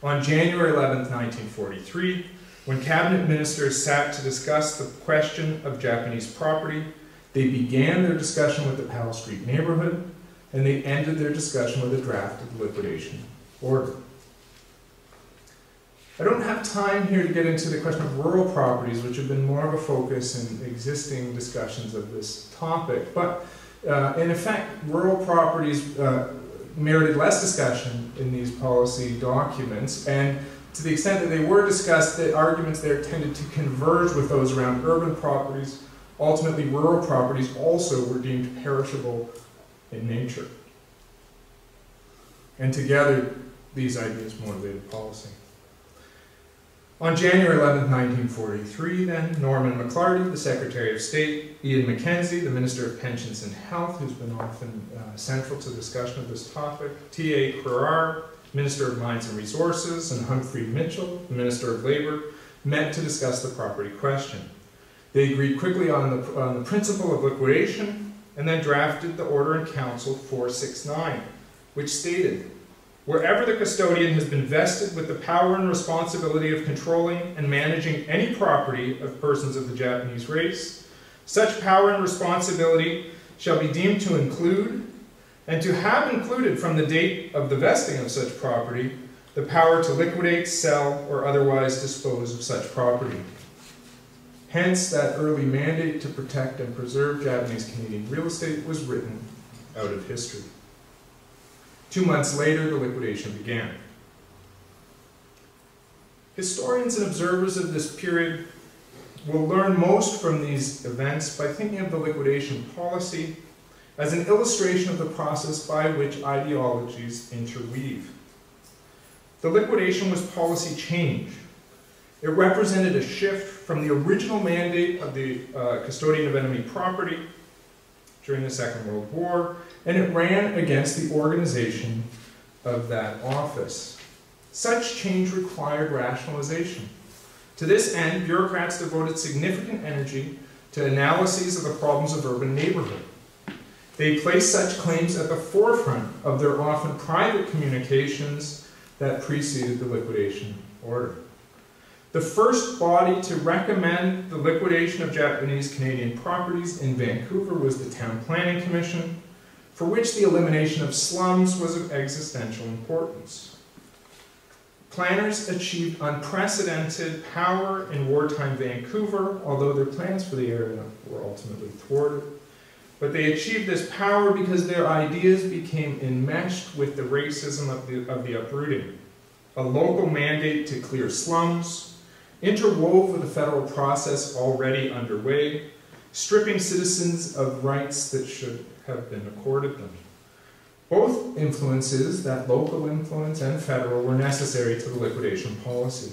On January 11, 1943, when cabinet ministers sat to discuss the question of Japanese property, they began their discussion with the Powell Street neighborhood, and they ended their discussion with a draft of the liquidation order. I don't have time here to get into the question of rural properties, which have been more of a focus in existing discussions of this topic, but uh, in effect, rural properties uh, merited less discussion in these policy documents, and to the extent that they were discussed, the arguments there tended to converge with those around urban properties, Ultimately, rural properties also were deemed perishable in nature. And together, these ideas motivated policy. On January 11, 1943, then, Norman McLarty, the Secretary of State, Ian MacKenzie, the Minister of Pensions and Health, who's been often uh, central to the discussion of this topic, T.A. Crerar, Minister of Mines and Resources, and Humphrey Mitchell, the Minister of Labour, met to discuss the property question. They agreed quickly on the, on the principle of liquidation and then drafted the Order in Council 469, which stated, Wherever the custodian has been vested with the power and responsibility of controlling and managing any property of persons of the Japanese race, such power and responsibility shall be deemed to include and to have included from the date of the vesting of such property the power to liquidate, sell, or otherwise dispose of such property. Hence, that early mandate to protect and preserve Japanese Canadian real estate was written out of history. Two months later, the liquidation began. Historians and observers of this period will learn most from these events by thinking of the liquidation policy as an illustration of the process by which ideologies interweave. The liquidation was policy change it represented a shift from the original mandate of the uh, custodian of enemy property during the Second World War, and it ran against the organization of that office. Such change required rationalization. To this end, bureaucrats devoted significant energy to analyses of the problems of urban neighborhood. They placed such claims at the forefront of their often private communications that preceded the liquidation order. The first body to recommend the liquidation of Japanese Canadian properties in Vancouver was the Town Planning Commission, for which the elimination of slums was of existential importance. Planners achieved unprecedented power in wartime Vancouver, although their plans for the area were ultimately thwarted. But they achieved this power because their ideas became enmeshed with the racism of the, of the uprooting. A local mandate to clear slums, interwove with the federal process already underway, stripping citizens of rights that should have been accorded them. Both influences, that local influence and federal, were necessary to the liquidation policy.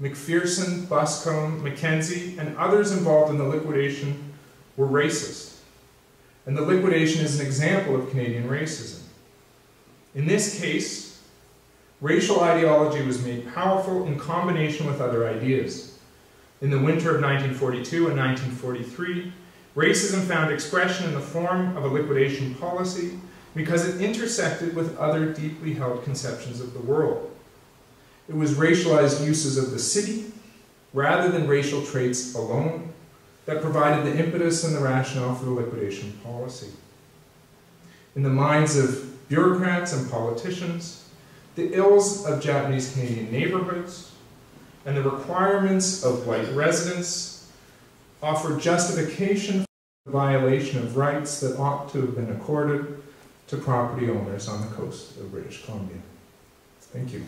McPherson, Buscombe, MacKenzie, and others involved in the liquidation were racist. And the liquidation is an example of Canadian racism. In this case, Racial ideology was made powerful in combination with other ideas. In the winter of 1942 and 1943, racism found expression in the form of a liquidation policy because it intersected with other deeply held conceptions of the world. It was racialized uses of the city, rather than racial traits alone, that provided the impetus and the rationale for the liquidation policy. In the minds of bureaucrats and politicians, the ills of Japanese Canadian neighborhoods and the requirements of white residents offer justification for the violation of rights that ought to have been accorded to property owners on the coast of British Columbia. Thank you.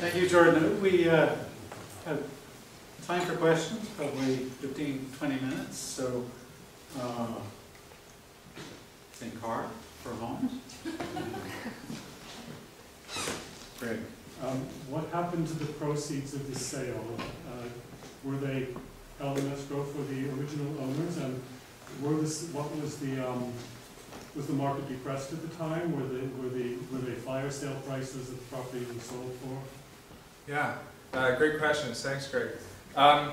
Thank you, Jordan. We uh, have time for questions, probably 15, 20 minutes, so uh, think hard for homes. Greg. Um, What happened to the proceeds of the sale? Uh, Were they held in escrow for the original owners? And were this, what was the, um, was the market depressed at the time? Were the, were the, were they fire sale prices that the property was sold for? Yeah, uh, great questions. Thanks, Greg. Um,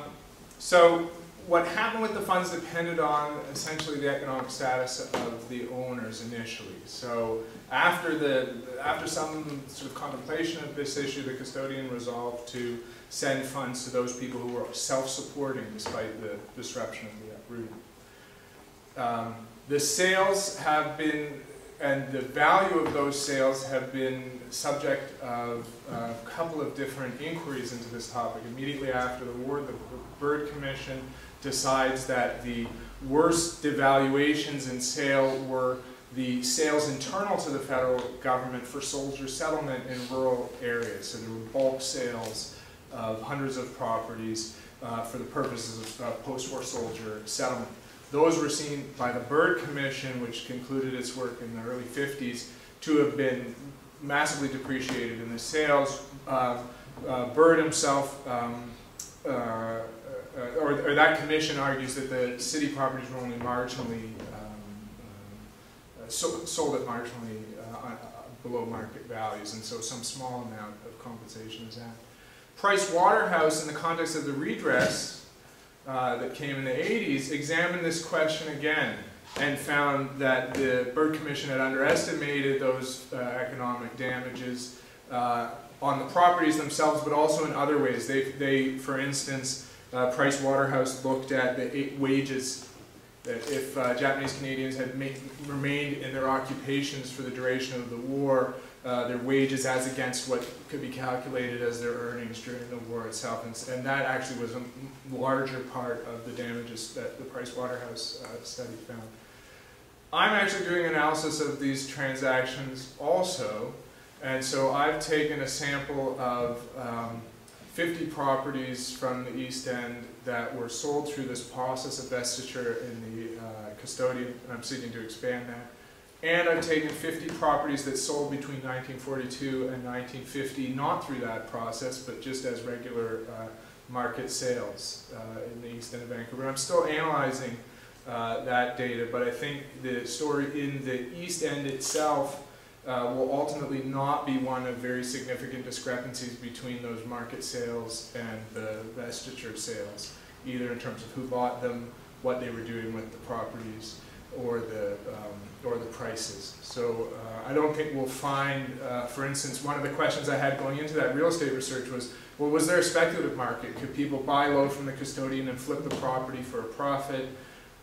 so, what happened with the funds depended on essentially the economic status of the owners initially. So, after the after some sort of contemplation of this issue, the custodian resolved to send funds to those people who were self-supporting despite the disruption of the uprooting. Um, the sales have been, and the value of those sales have been subject of a couple of different inquiries into this topic. Immediately after the war, the Bird Commission decides that the worst devaluations in sale were the sales internal to the federal government for soldier settlement in rural areas. So there were bulk sales of hundreds of properties uh, for the purposes of uh, post-war soldier settlement. Those were seen by the Bird Commission, which concluded its work in the early 50s, to have been massively depreciated in the sales. Uh, uh, Bird himself, um, uh, uh, or, or, that commission argues that the city properties were only marginally so, sold at marginally uh, uh, below market values, and so some small amount of compensation is at. Price Waterhouse, in the context of the redress uh, that came in the 80s, examined this question again and found that the Bird Commission had underestimated those uh, economic damages uh, on the properties themselves, but also in other ways. They, they for instance, uh, Price Waterhouse looked at the wages that if uh, Japanese Canadians had remained in their occupations for the duration of the war, uh, their wages as against what could be calculated as their earnings during the war itself. And, and that actually was a larger part of the damages that the Price Waterhouse uh, study found. I'm actually doing analysis of these transactions also, and so I've taken a sample of um, 50 properties from the East End that were sold through this process of vestiture in the uh, custodian, and I'm seeking to expand that. And I've taken 50 properties that sold between 1942 and 1950, not through that process, but just as regular uh, market sales uh, in the East End of Vancouver. I'm still analyzing uh, that data, but I think the story in the East End itself uh, will ultimately not be one of very significant discrepancies between those market sales and the vestiture sales, either in terms of who bought them, what they were doing with the properties, or the, um, or the prices. So uh, I don't think we'll find, uh, for instance, one of the questions I had going into that real estate research was, well, was there a speculative market? Could people buy low from the custodian and flip the property for a profit?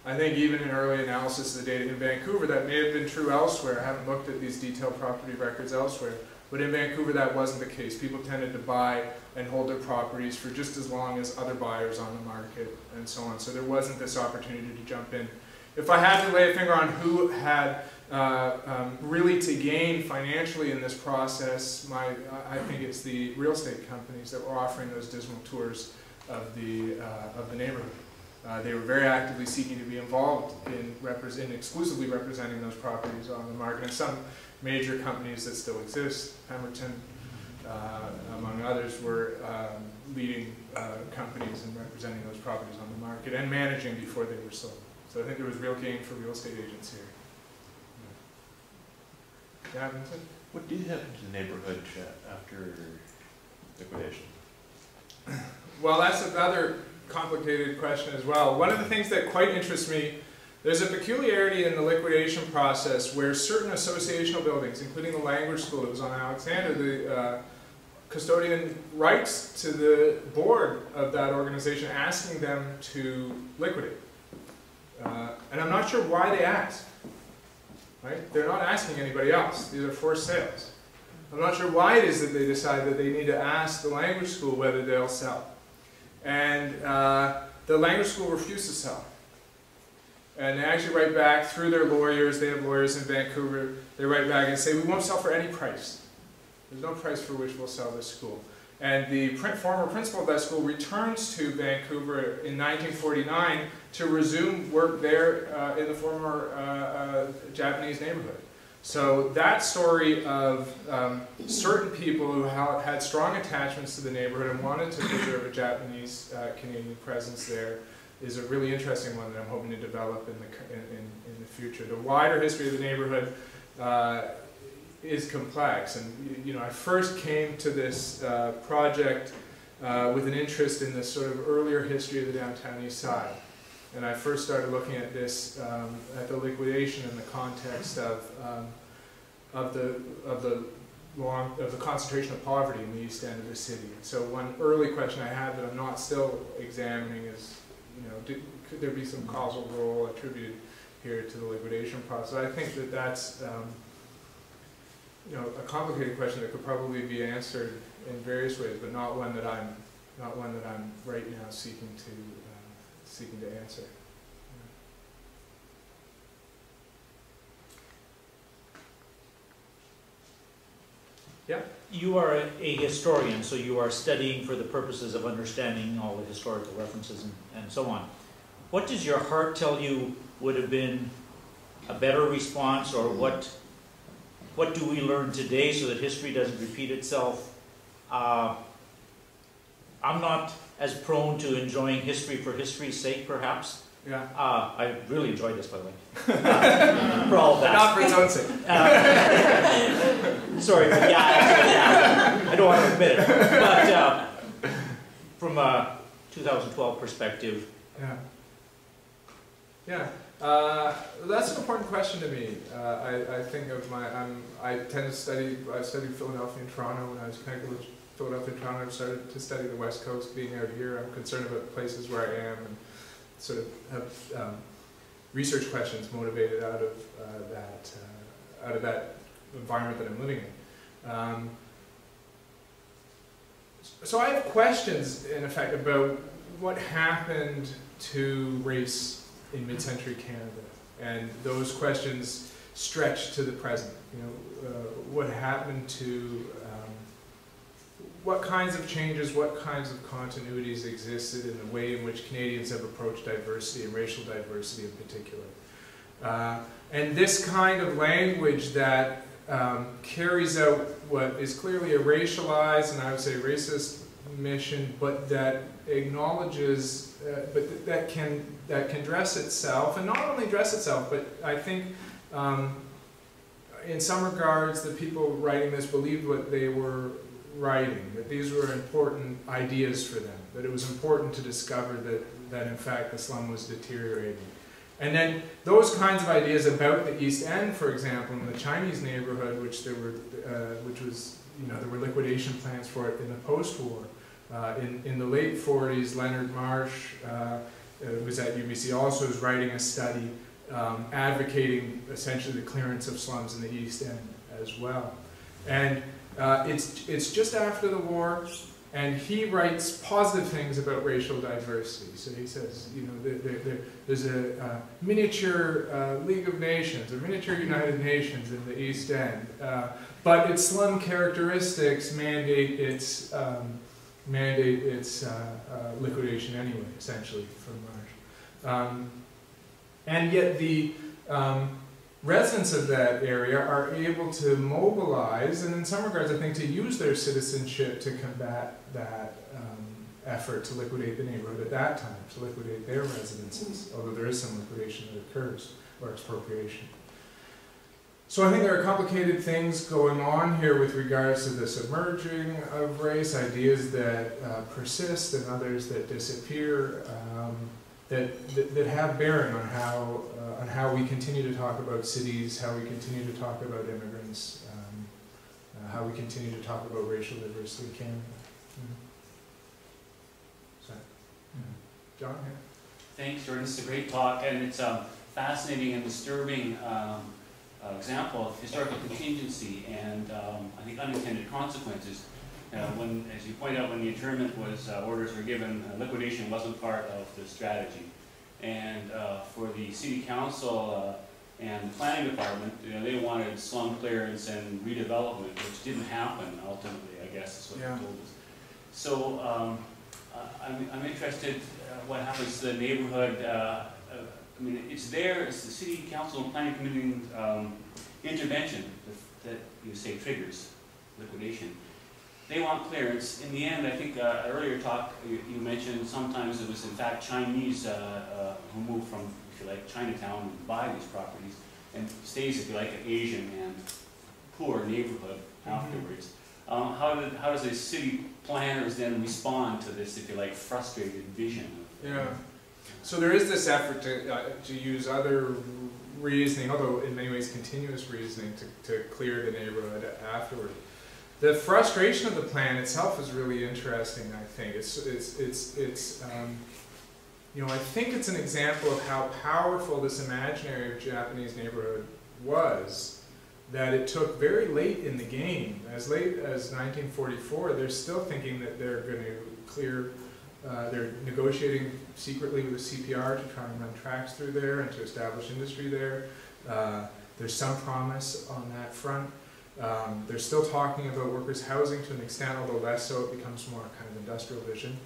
I think even in early analysis of the data in Vancouver, that may have been true elsewhere. I haven't looked at these detailed property records elsewhere. But in Vancouver, that wasn't the case. People tended to buy and hold their properties for just as long as other buyers on the market and so on. So there wasn't this opportunity to jump in. If I had to lay a finger on who had uh, um, really to gain financially in this process, my, I think it's the real estate companies that were offering those dismal tours of the, uh, of the neighborhood. Uh, they were very actively seeking to be involved in, in, exclusively representing those properties on the market. And some major companies that still exist, Pemberton, uh, among others, were um, leading uh, companies in representing those properties on the market and managing before they were sold. So I think there was real gain for real estate agents here. Yeah, Vincent? What did happen to the neighborhood after liquidation? well, that's another complicated question as well. One of the things that quite interests me, there's a peculiarity in the liquidation process where certain associational buildings, including the language school that was on Alexander, the uh, custodian writes to the board of that organization asking them to liquidate. Uh, and I'm not sure why they ask. Right? They're not asking anybody else. These are forced sales. I'm not sure why it is that they decide that they need to ask the language school whether they'll sell. And uh, the language school refused to sell. And they actually write back through their lawyers, they have lawyers in Vancouver, they write back and say, we won't sell for any price. There's no price for which we'll sell this school. And the former principal of that school returns to Vancouver in 1949 to resume work there uh, in the former uh, uh, Japanese neighborhood. So that story of um, certain people who had strong attachments to the neighborhood and wanted to preserve a Japanese uh, Canadian presence there is a really interesting one that I'm hoping to develop in the, in, in, in the future. The wider history of the neighborhood uh, is complex. And you know, I first came to this uh, project uh, with an interest in the sort of earlier history of the downtown east side. And I first started looking at this, um, at the liquidation in the context of, um, of, the, of, the long, of the concentration of poverty in the east end of the city. So one early question I had that I'm not still examining is, you know, did, could there be some causal role attributed here to the liquidation process? I think that that's um, you know, a complicated question that could probably be answered in various ways, but not one that I'm, not one that I'm right now seeking to, seeking to answer. Yeah. You are a, a, historian, so you are studying for the purposes of understanding all the historical references and, and so on. What does your heart tell you would have been a better response, or what what do we learn today so that history doesn't repeat itself? Uh, I'm not as prone to enjoying history for history's sake, perhaps. Yeah. Uh, I really enjoyed this, by the way. Uh, for all of that. Not for its own sake. Uh, sorry, but yeah, actually, yeah, I don't want to admit it. But uh, from a 2012 perspective. Yeah. Yeah. Uh, that's an important question to me. Uh, I, I, think of my, I'm, I tend to study, I studied Philadelphia and Toronto when I was connected with Philadelphia Toronto. I started to study the West Coast. Being out here, I'm concerned about places where I am and sort of have um, research questions motivated out of uh, that, uh, out of that environment that I'm living in. Um, so I have questions, in effect, about what happened to race in mid-century Canada. And those questions stretch to the present. You know, uh, what happened to, um, what kinds of changes, what kinds of continuities existed in the way in which Canadians have approached diversity and racial diversity in particular. Uh, and this kind of language that um, carries out what is clearly a racialized and I would say racist mission, but that acknowledges, uh, but th that can that can dress itself, and not only dress itself, but I think um, in some regards the people writing this believed what they were writing, that these were important ideas for them, that it was important to discover that, that in fact the slum was deteriorating. And then those kinds of ideas about the East End, for example, in the Chinese neighborhood, which there were, uh, which was, you know, there were liquidation plans for it in the post-war. Uh, in, in the late 40s, Leonard Marsh, uh, uh, was at UBC also is writing a study um, advocating essentially the clearance of slums in the East End as well. And uh, it's, it's just after the war, and he writes positive things about racial diversity. So he says, you know, there, there, there's a miniature uh, League of Nations, or miniature United Nations in the East End, uh, but its slum characteristics mandate its um, mandate its uh, liquidation anyway, essentially, from Marsh. Um, and yet the um, residents of that area are able to mobilize, and in some regards, I think, to use their citizenship to combat that um, effort to liquidate the neighborhood at that time, to liquidate their residences, although there is some liquidation that occurs, or expropriation. So I think there are complicated things going on here with regards to the submerging of race, ideas that uh, persist and others that disappear, um, that, that, that have bearing on how, uh, on how we continue to talk about cities, how we continue to talk about immigrants, um, uh, how we continue to talk about racial diversity in Canada. Mm. So, John, yeah? Thanks, Jordan. This is a great talk, and it's a fascinating and disturbing um, uh, example of historical contingency and um, I think unintended consequences. Uh, when, as you point out, when the internment was uh, orders were given, uh, liquidation wasn't part of the strategy. And uh, for the city council uh, and the planning department, you know, they wanted slum clearance and redevelopment, which didn't happen ultimately. I guess is what Yeah. they told us. So um, I'm, I'm interested uh, what happens to the neighborhood. I mean, it's there, it's the city council and planning committee um, intervention that, that you say triggers liquidation. They want clearance. In the end, I think uh, earlier talk you, you mentioned sometimes it was in fact Chinese uh, uh, who moved from, if you like, Chinatown to buy these properties and stays, if you like, an Asian and poor neighborhood afterwards. Um, how, did, how does a city planners then respond to this, if you like, frustrated vision? of- Yeah. So there is this effort to, uh, to use other reasoning, although in many ways continuous reasoning, to, to clear the neighborhood afterward. The frustration of the plan itself is really interesting, I think. It's, it's, it's, it's um, you know, I think it's an example of how powerful this imaginary Japanese neighborhood was, that it took very late in the game, as late as 1944, they're still thinking that they're going to clear uh, they're negotiating secretly with the CPR to try and run tracks through there and to establish industry there. Uh, there's some promise on that front. Um, they're still talking about workers' housing to an extent, although less so, it becomes more kind of industrial vision.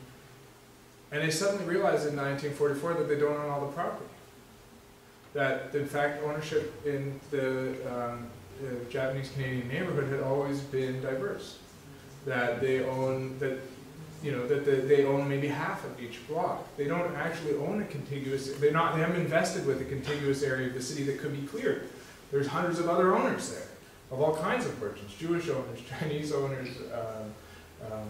And they suddenly realize in 1944 that they don't own all the property. That, in fact, ownership in the, um, the Japanese Canadian neighborhood had always been diverse. That they own, that you know, that the, they own maybe half of each block. They don't actually own a contiguous, they're not, they haven't invested with a contiguous area of the city that could be cleared. There's hundreds of other owners there, of all kinds of origins, Jewish owners, Chinese owners, uh, um,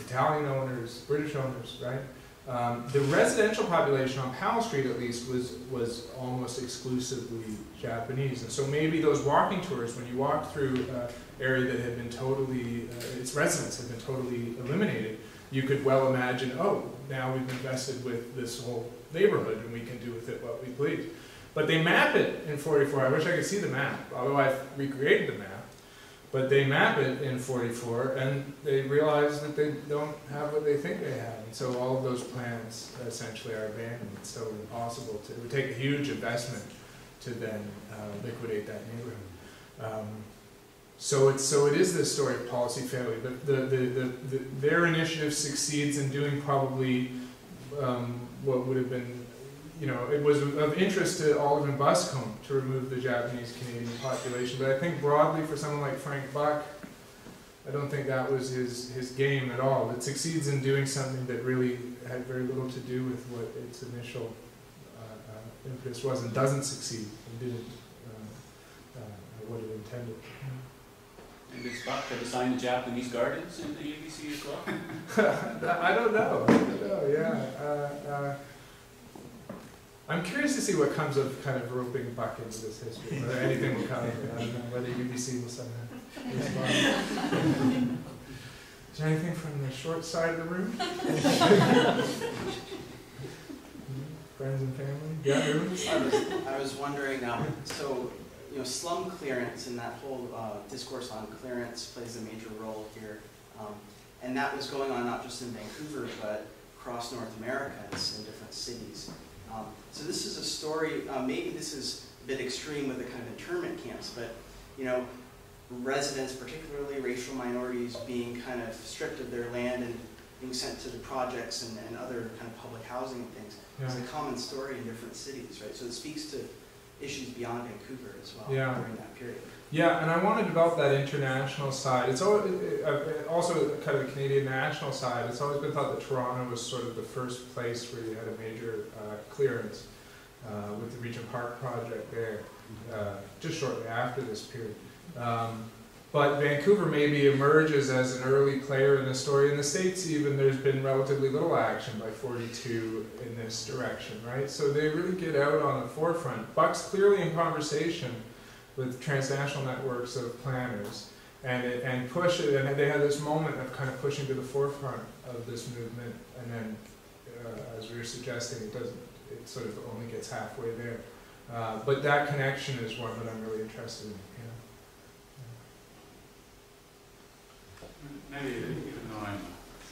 Italian owners, British owners, right? Um, the residential population on Powell Street at least was, was almost exclusively Japanese. And so maybe those walking tours, when you walk through an area that had been totally, uh, its residents had been totally eliminated, you could well imagine, oh, now we've invested with this whole neighborhood and we can do with it what we please. But they map it in 44. I wish I could see the map, although I've recreated the map. But they map it in 44 and they realize that they don't have what they think they have. And so all of those plans essentially are abandoned. It's totally impossible to, it would take a huge investment to then uh, liquidate that neighborhood. Um, so it's so it is this story of policy failure. The, the, the, the their initiative succeeds in doing probably um, what would have been, you know, it was of interest to Alderman Buscombe to remove the Japanese Canadian population. But I think broadly for someone like Frank Buck, I don't think that was his, his game at all. It succeeds in doing something that really had very little to do with what its initial uh, uh, impetus was and doesn't succeed and didn't uh, uh, what it intended. And did Spock have assigned the Japanese gardens in the UBC as well? I don't know. I don't know. Yeah. I'm curious to see what comes of kind of roping back into this history. Whether anything will come of it. I don't know. Whether UBC will somehow respond. Is there anything from the short side of the room? Friends and family? Yeah? I was, I was wondering, um, so, you know, slum clearance and that whole uh, discourse on clearance plays a major role here. Um, and that was going on not just in Vancouver, but across North America in different cities. Um, so this is a story, uh, maybe this is a bit extreme with the kind of internment camps, but, you know, residents, particularly racial minorities, being kind of stripped of their land and being sent to the projects and, and other kind of public housing and things. It's a common story in different cities, right? So it speaks to issues beyond Vancouver as well Yeah. during that period. Yeah, and I want to develop that international side. It's always, it- also kind of the Canadian national side. It's always been thought that Toronto was sort of the first place where you had a major uh, clearance uh, with the Regent Park project there. uh, just shortly after this period. Um, but Vancouver maybe emerges as an early player in the story. In the States, even, there's been relatively little action by 42 in this direction, right? So they really get out on the forefront. Buck's clearly in conversation with transnational networks of planners and, it, and push it, and they had this moment of kind of pushing to the forefront of this movement, and then, uh, as we were suggesting, it doesn't, it sort of only gets halfway there. Uh, but that connection is one that I'm really interested in. yeah Maybe even though I'm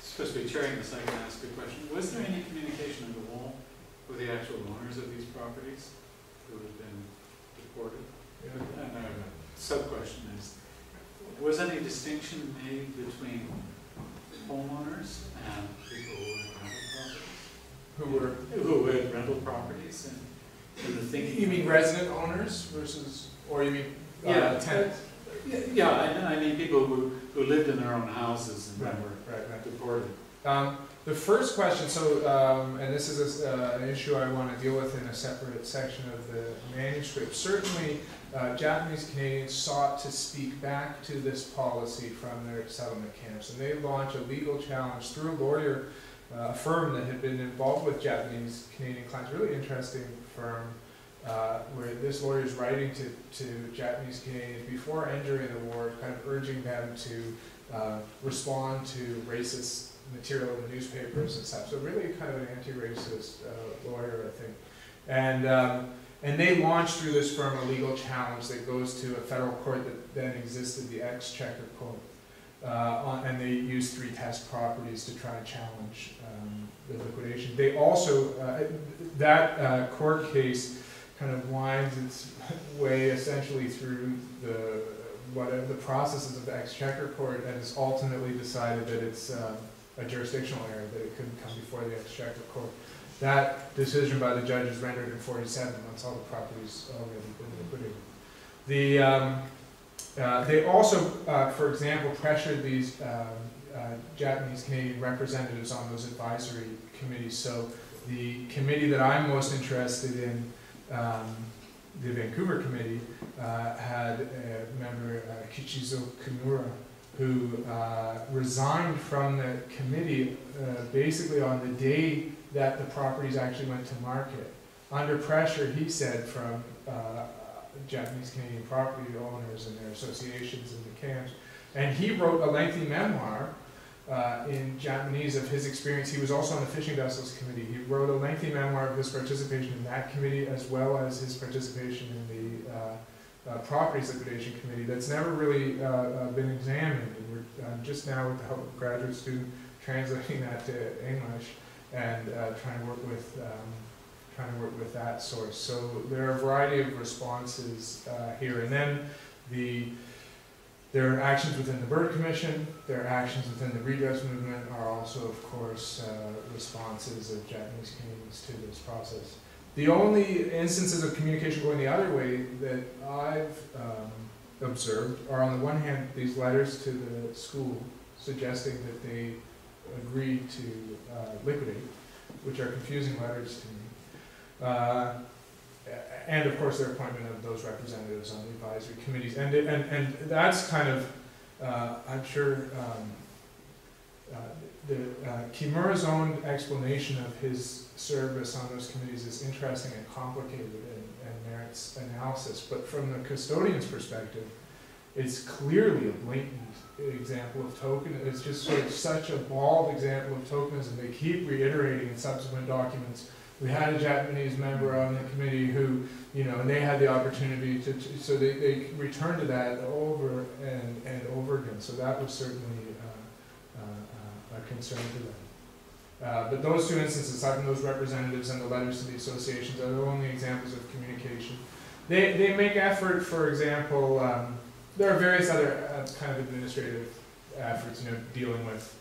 supposed to be chairing this, I can ask a question. Was there any communication on the wall with the actual owners of these properties who have been deported? Yeah. And a sub-question is, was any distinction made between homeowners and people who had rental properties? Who were? Who had rental properties and, and the thinking. You mean resident owners versus, or you mean uh, Yeah. tenants? Yeah, Yeah, I, I mean people who, who lived in their own houses and then Right, were right, right. deported. Um, the first question, so, um, and this is a, uh, an issue I want to deal with in a separate section of the manuscript. Certainly, uh, Japanese Canadians sought to speak back to this policy from their settlement camps, and they launched a legal challenge through a lawyer, uh, firm that had been involved with Japanese Canadian clients, really interesting firm, uh, where this lawyer is writing to, to Japanese Canadians before entering the war, kind of urging them to uh, respond to racist material in the newspapers and stuff. So really kind of an anti-racist uh, lawyer, I think. And, um, and they launched through this firm a legal challenge that goes to a federal court that then existed, the Exchequer Court. Uh, on, and they used three test properties to try and challenge um, the liquidation. They also, uh, that uh, court case kind of winds its way essentially through the what the processes of the Exchequer Court and has ultimately decided that it's um, a jurisdictional error, that it couldn't come before the Exchequer Court. That decision by the judge is rendered in 47 once all the properties already been liquidated. The, um, uh, they also, uh, for example, pressured these um, uh, Japanese Canadian representatives on those advisory committees. So the committee that I'm most interested in, um, the Vancouver committee, uh, had a member, uh, Kichizo Kimura, who uh, resigned from the committee uh, basically on the day that the properties actually went to market. Under pressure, he said, from uh, Japanese Canadian property owners and their associations in the camps. And he wrote a lengthy memoir uh, in Japanese of his experience. He was also on the Fishing Vessels Committee. He wrote a lengthy memoir of his participation in that committee as well as his participation in the uh, Properties Liquidation Committee that's never really uh, uh, been examined. And we're uh, just now, with the help of a graduate student, translating that to English and uh, trying to work with um, trying to work with that source. So there are a variety of responses here, and then the there are actions within the Bird Commission. There are actions within the redress movement. Are also, of course, uh, responses of Japanese Canadians to this process. The only instances of communication going the other way that I've um, observed are, on the one hand, these letters to the school suggesting that they agree to uh, liquidate, which are confusing letters to me. Uh, and of course, their appointment of those representatives on the advisory committees. And, and, and that's kind of, uh, I'm sure, um, uh, the, uh, Kimura's own explanation of his service on those committees is interesting and complicated and, and merits analysis. But from the custodian's perspective, it's clearly a blatant example of token. It's just sort of such a bald example of tokenism. They keep reiterating in subsequent documents. We had a Japanese member on the committee who, you know, and they had the opportunity to, to so they, they returned to that over and, and over again. So that was certainly concern to them. Uh, but those two instances, aside from those representatives and the letters to the associations, are the only examples of communication. They, they make effort, for example, um, there are various other uh, kind of administrative efforts, you know, dealing with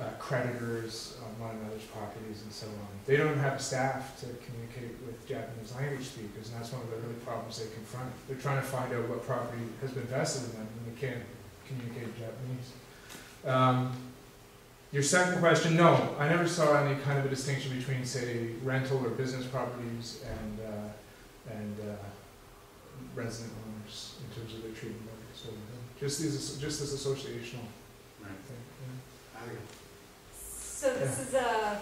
uh, creditors on one another's properties and so on. They don't have staff to communicate with Japanese language speakers, and that's one of the really problems they confront. They're trying to find out what property has been vested in them, and they can't communicate Japanese. Um, your second question, no, I never saw any kind of a distinction between, say, rental or business properties and uh, and uh, non-resident owners in terms of their treatment of it. So uh, just these, just this associational Right. thing. yeah. So this is a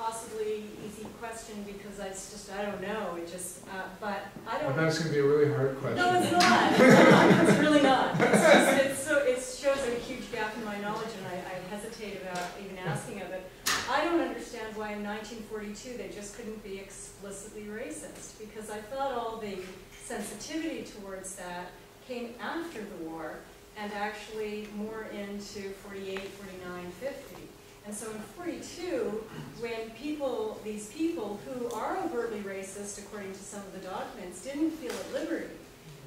possibly easy question because I just, I don't know, it just, uh, but I I don't. thought it's gonna be a really hard question. No, it's not, it's really not. It's just, it's so, it shows a huge gap in my knowledge and I, I hesitate about even asking of it, I don't understand why in nineteen forty-two they just couldn't be explicitly racist, because I thought all the sensitivity towards that came after the war and actually more into 48, 49, 50. And so in forty-two, when people, these people who are overtly racist, according to some of the documents, didn't feel at liberty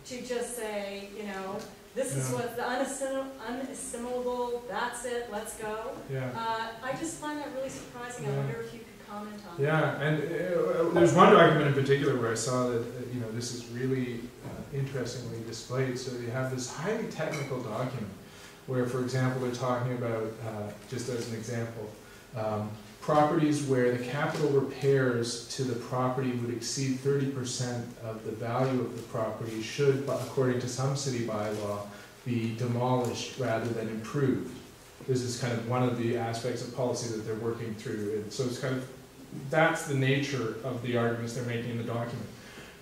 to just say, you know, this is what the unassimi- unassimilable, that's it, let's go. Yeah. Uh, I just find that really surprising. I wonder if you could comment on that. Yeah, and uh, there's one document in particular where I saw that, uh, you know, this is really uh, interestingly displayed. So you have this highly technical document where, for example, they're talking about, uh, just as an example, um, properties where the capital repairs to the property would exceed thirty percent of the value of the property should, according to some city bylaw, be demolished rather than improved. This is kind of one of the aspects of policy that they're working through. And so it's kind of, that's the nature of the arguments they're making in the document.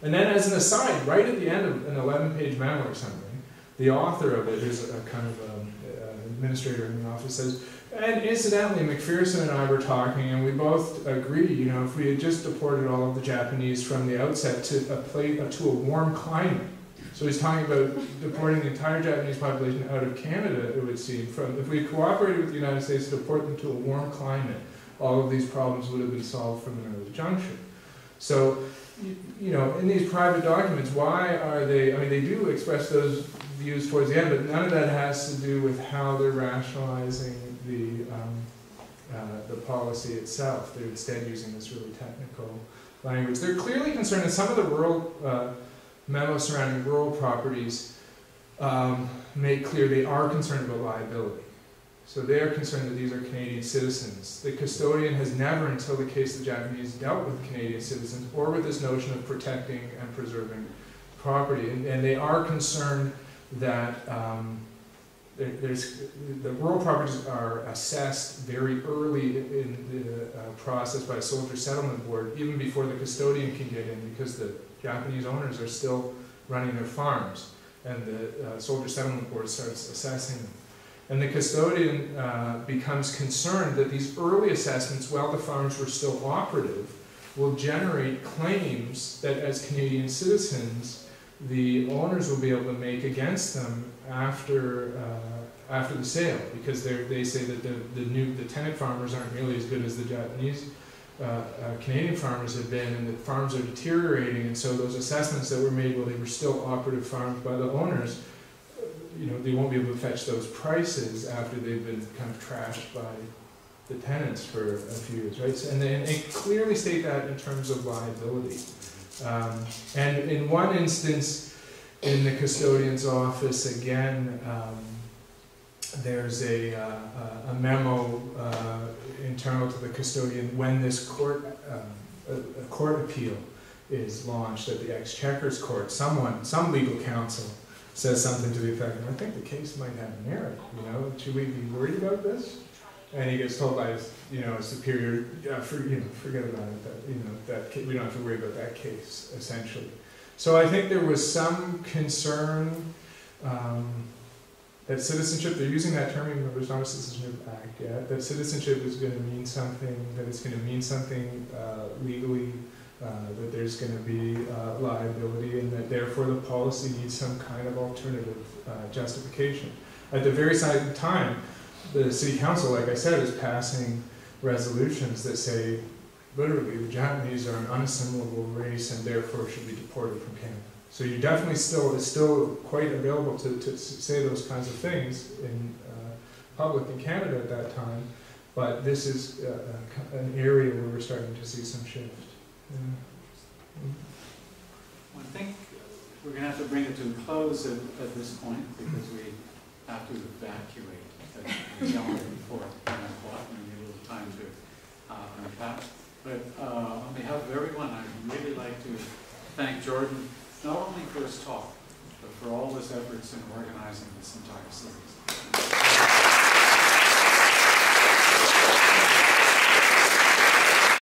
And then as an aside, right at the end of an eleven-page memo or something, the author of it, who's a kind of uh, administrator in the office, says, and incidentally, McPherson and I were talking, and we both agree, you know, if we had just deported all of the Japanese from the outset to a place, uh, to a warm climate, so he's talking about deporting the entire Japanese population out of Canada, it would seem, from, if we cooperated with the United States to deport them to a warm climate, all of these problems would have been solved from an early juncture. So, you know, in these private documents, why are they, I mean, they do express those views towards the end, but none of that has to do with how they're rationalizing the, um, uh, the policy itself. They're instead using this really technical language. They're clearly concerned, and some of the rural uh, memos surrounding rural properties um, make clear they are concerned about liability. So they are concerned that these are Canadian citizens. The custodian has never, until the case of the Japanese, dealt with Canadian citizens or with this notion of protecting and preserving property. And, and they are concerned that um, there, there's, the rural properties are assessed very early in the uh, process by a soldier settlement board, even before the custodian can get in, because the Japanese owners are still running their farms, and the uh, soldier settlement board starts assessing them. And the custodian uh, becomes concerned that these early assessments, while the farms were still operative, will generate claims that as Canadian citizens, the owners will be able to make against them after uh, after the sale, because they they say that the the new the tenant farmers aren't nearly as good as the Japanese uh, uh, Canadian farmers have been, and the farms are deteriorating, and so those assessments that were made while they were still operative farms by the owners, you know, they won't be able to fetch those prices after they've been kind of trashed by the tenants for a few years, right? So- And they, and they clearly state that in terms of liability. Um, and in one instance, in the custodian's office, again, um, there's a, uh, a memo uh, internal to the custodian when this court, um, a, a court appeal is launched at the Exchequer's Court. Someone, some legal counsel says something to the effect, I think the case might have merit, you know, should we be worried about this? And he gets told by his, you know, superior, yeah, for, you know, forget about it, that, you know, that, we don't have to worry about that case, essentially. So I think there was some concern, um, that citizenship, they're using that term, even though there's not a citizenship act yet, that citizenship is gonna mean something, that it's gonna mean something, uh, legally, uh, that there's gonna be, uh, liability, and that therefore the policy needs some kind of alternative, uh, justification. At the very same time, the city council, like I said, is passing resolutions that say, literally, the Japanese are an unassimilable race and therefore should be deported from Canada. So you definitely still, it's still quite available to, to say those kinds of things in uh, public in Canada at that time, but this is uh, an area where we're starting to see some shift. Yeah. I think we're gonna have to bring it to a close at, at this point, because we have to evacuate before ten o'clock, and need a little time to, uh, unpack. But, uh, on behalf of everyone, I'd really like to thank Jordan not only for his talk, but for all his efforts in organizing this entire series.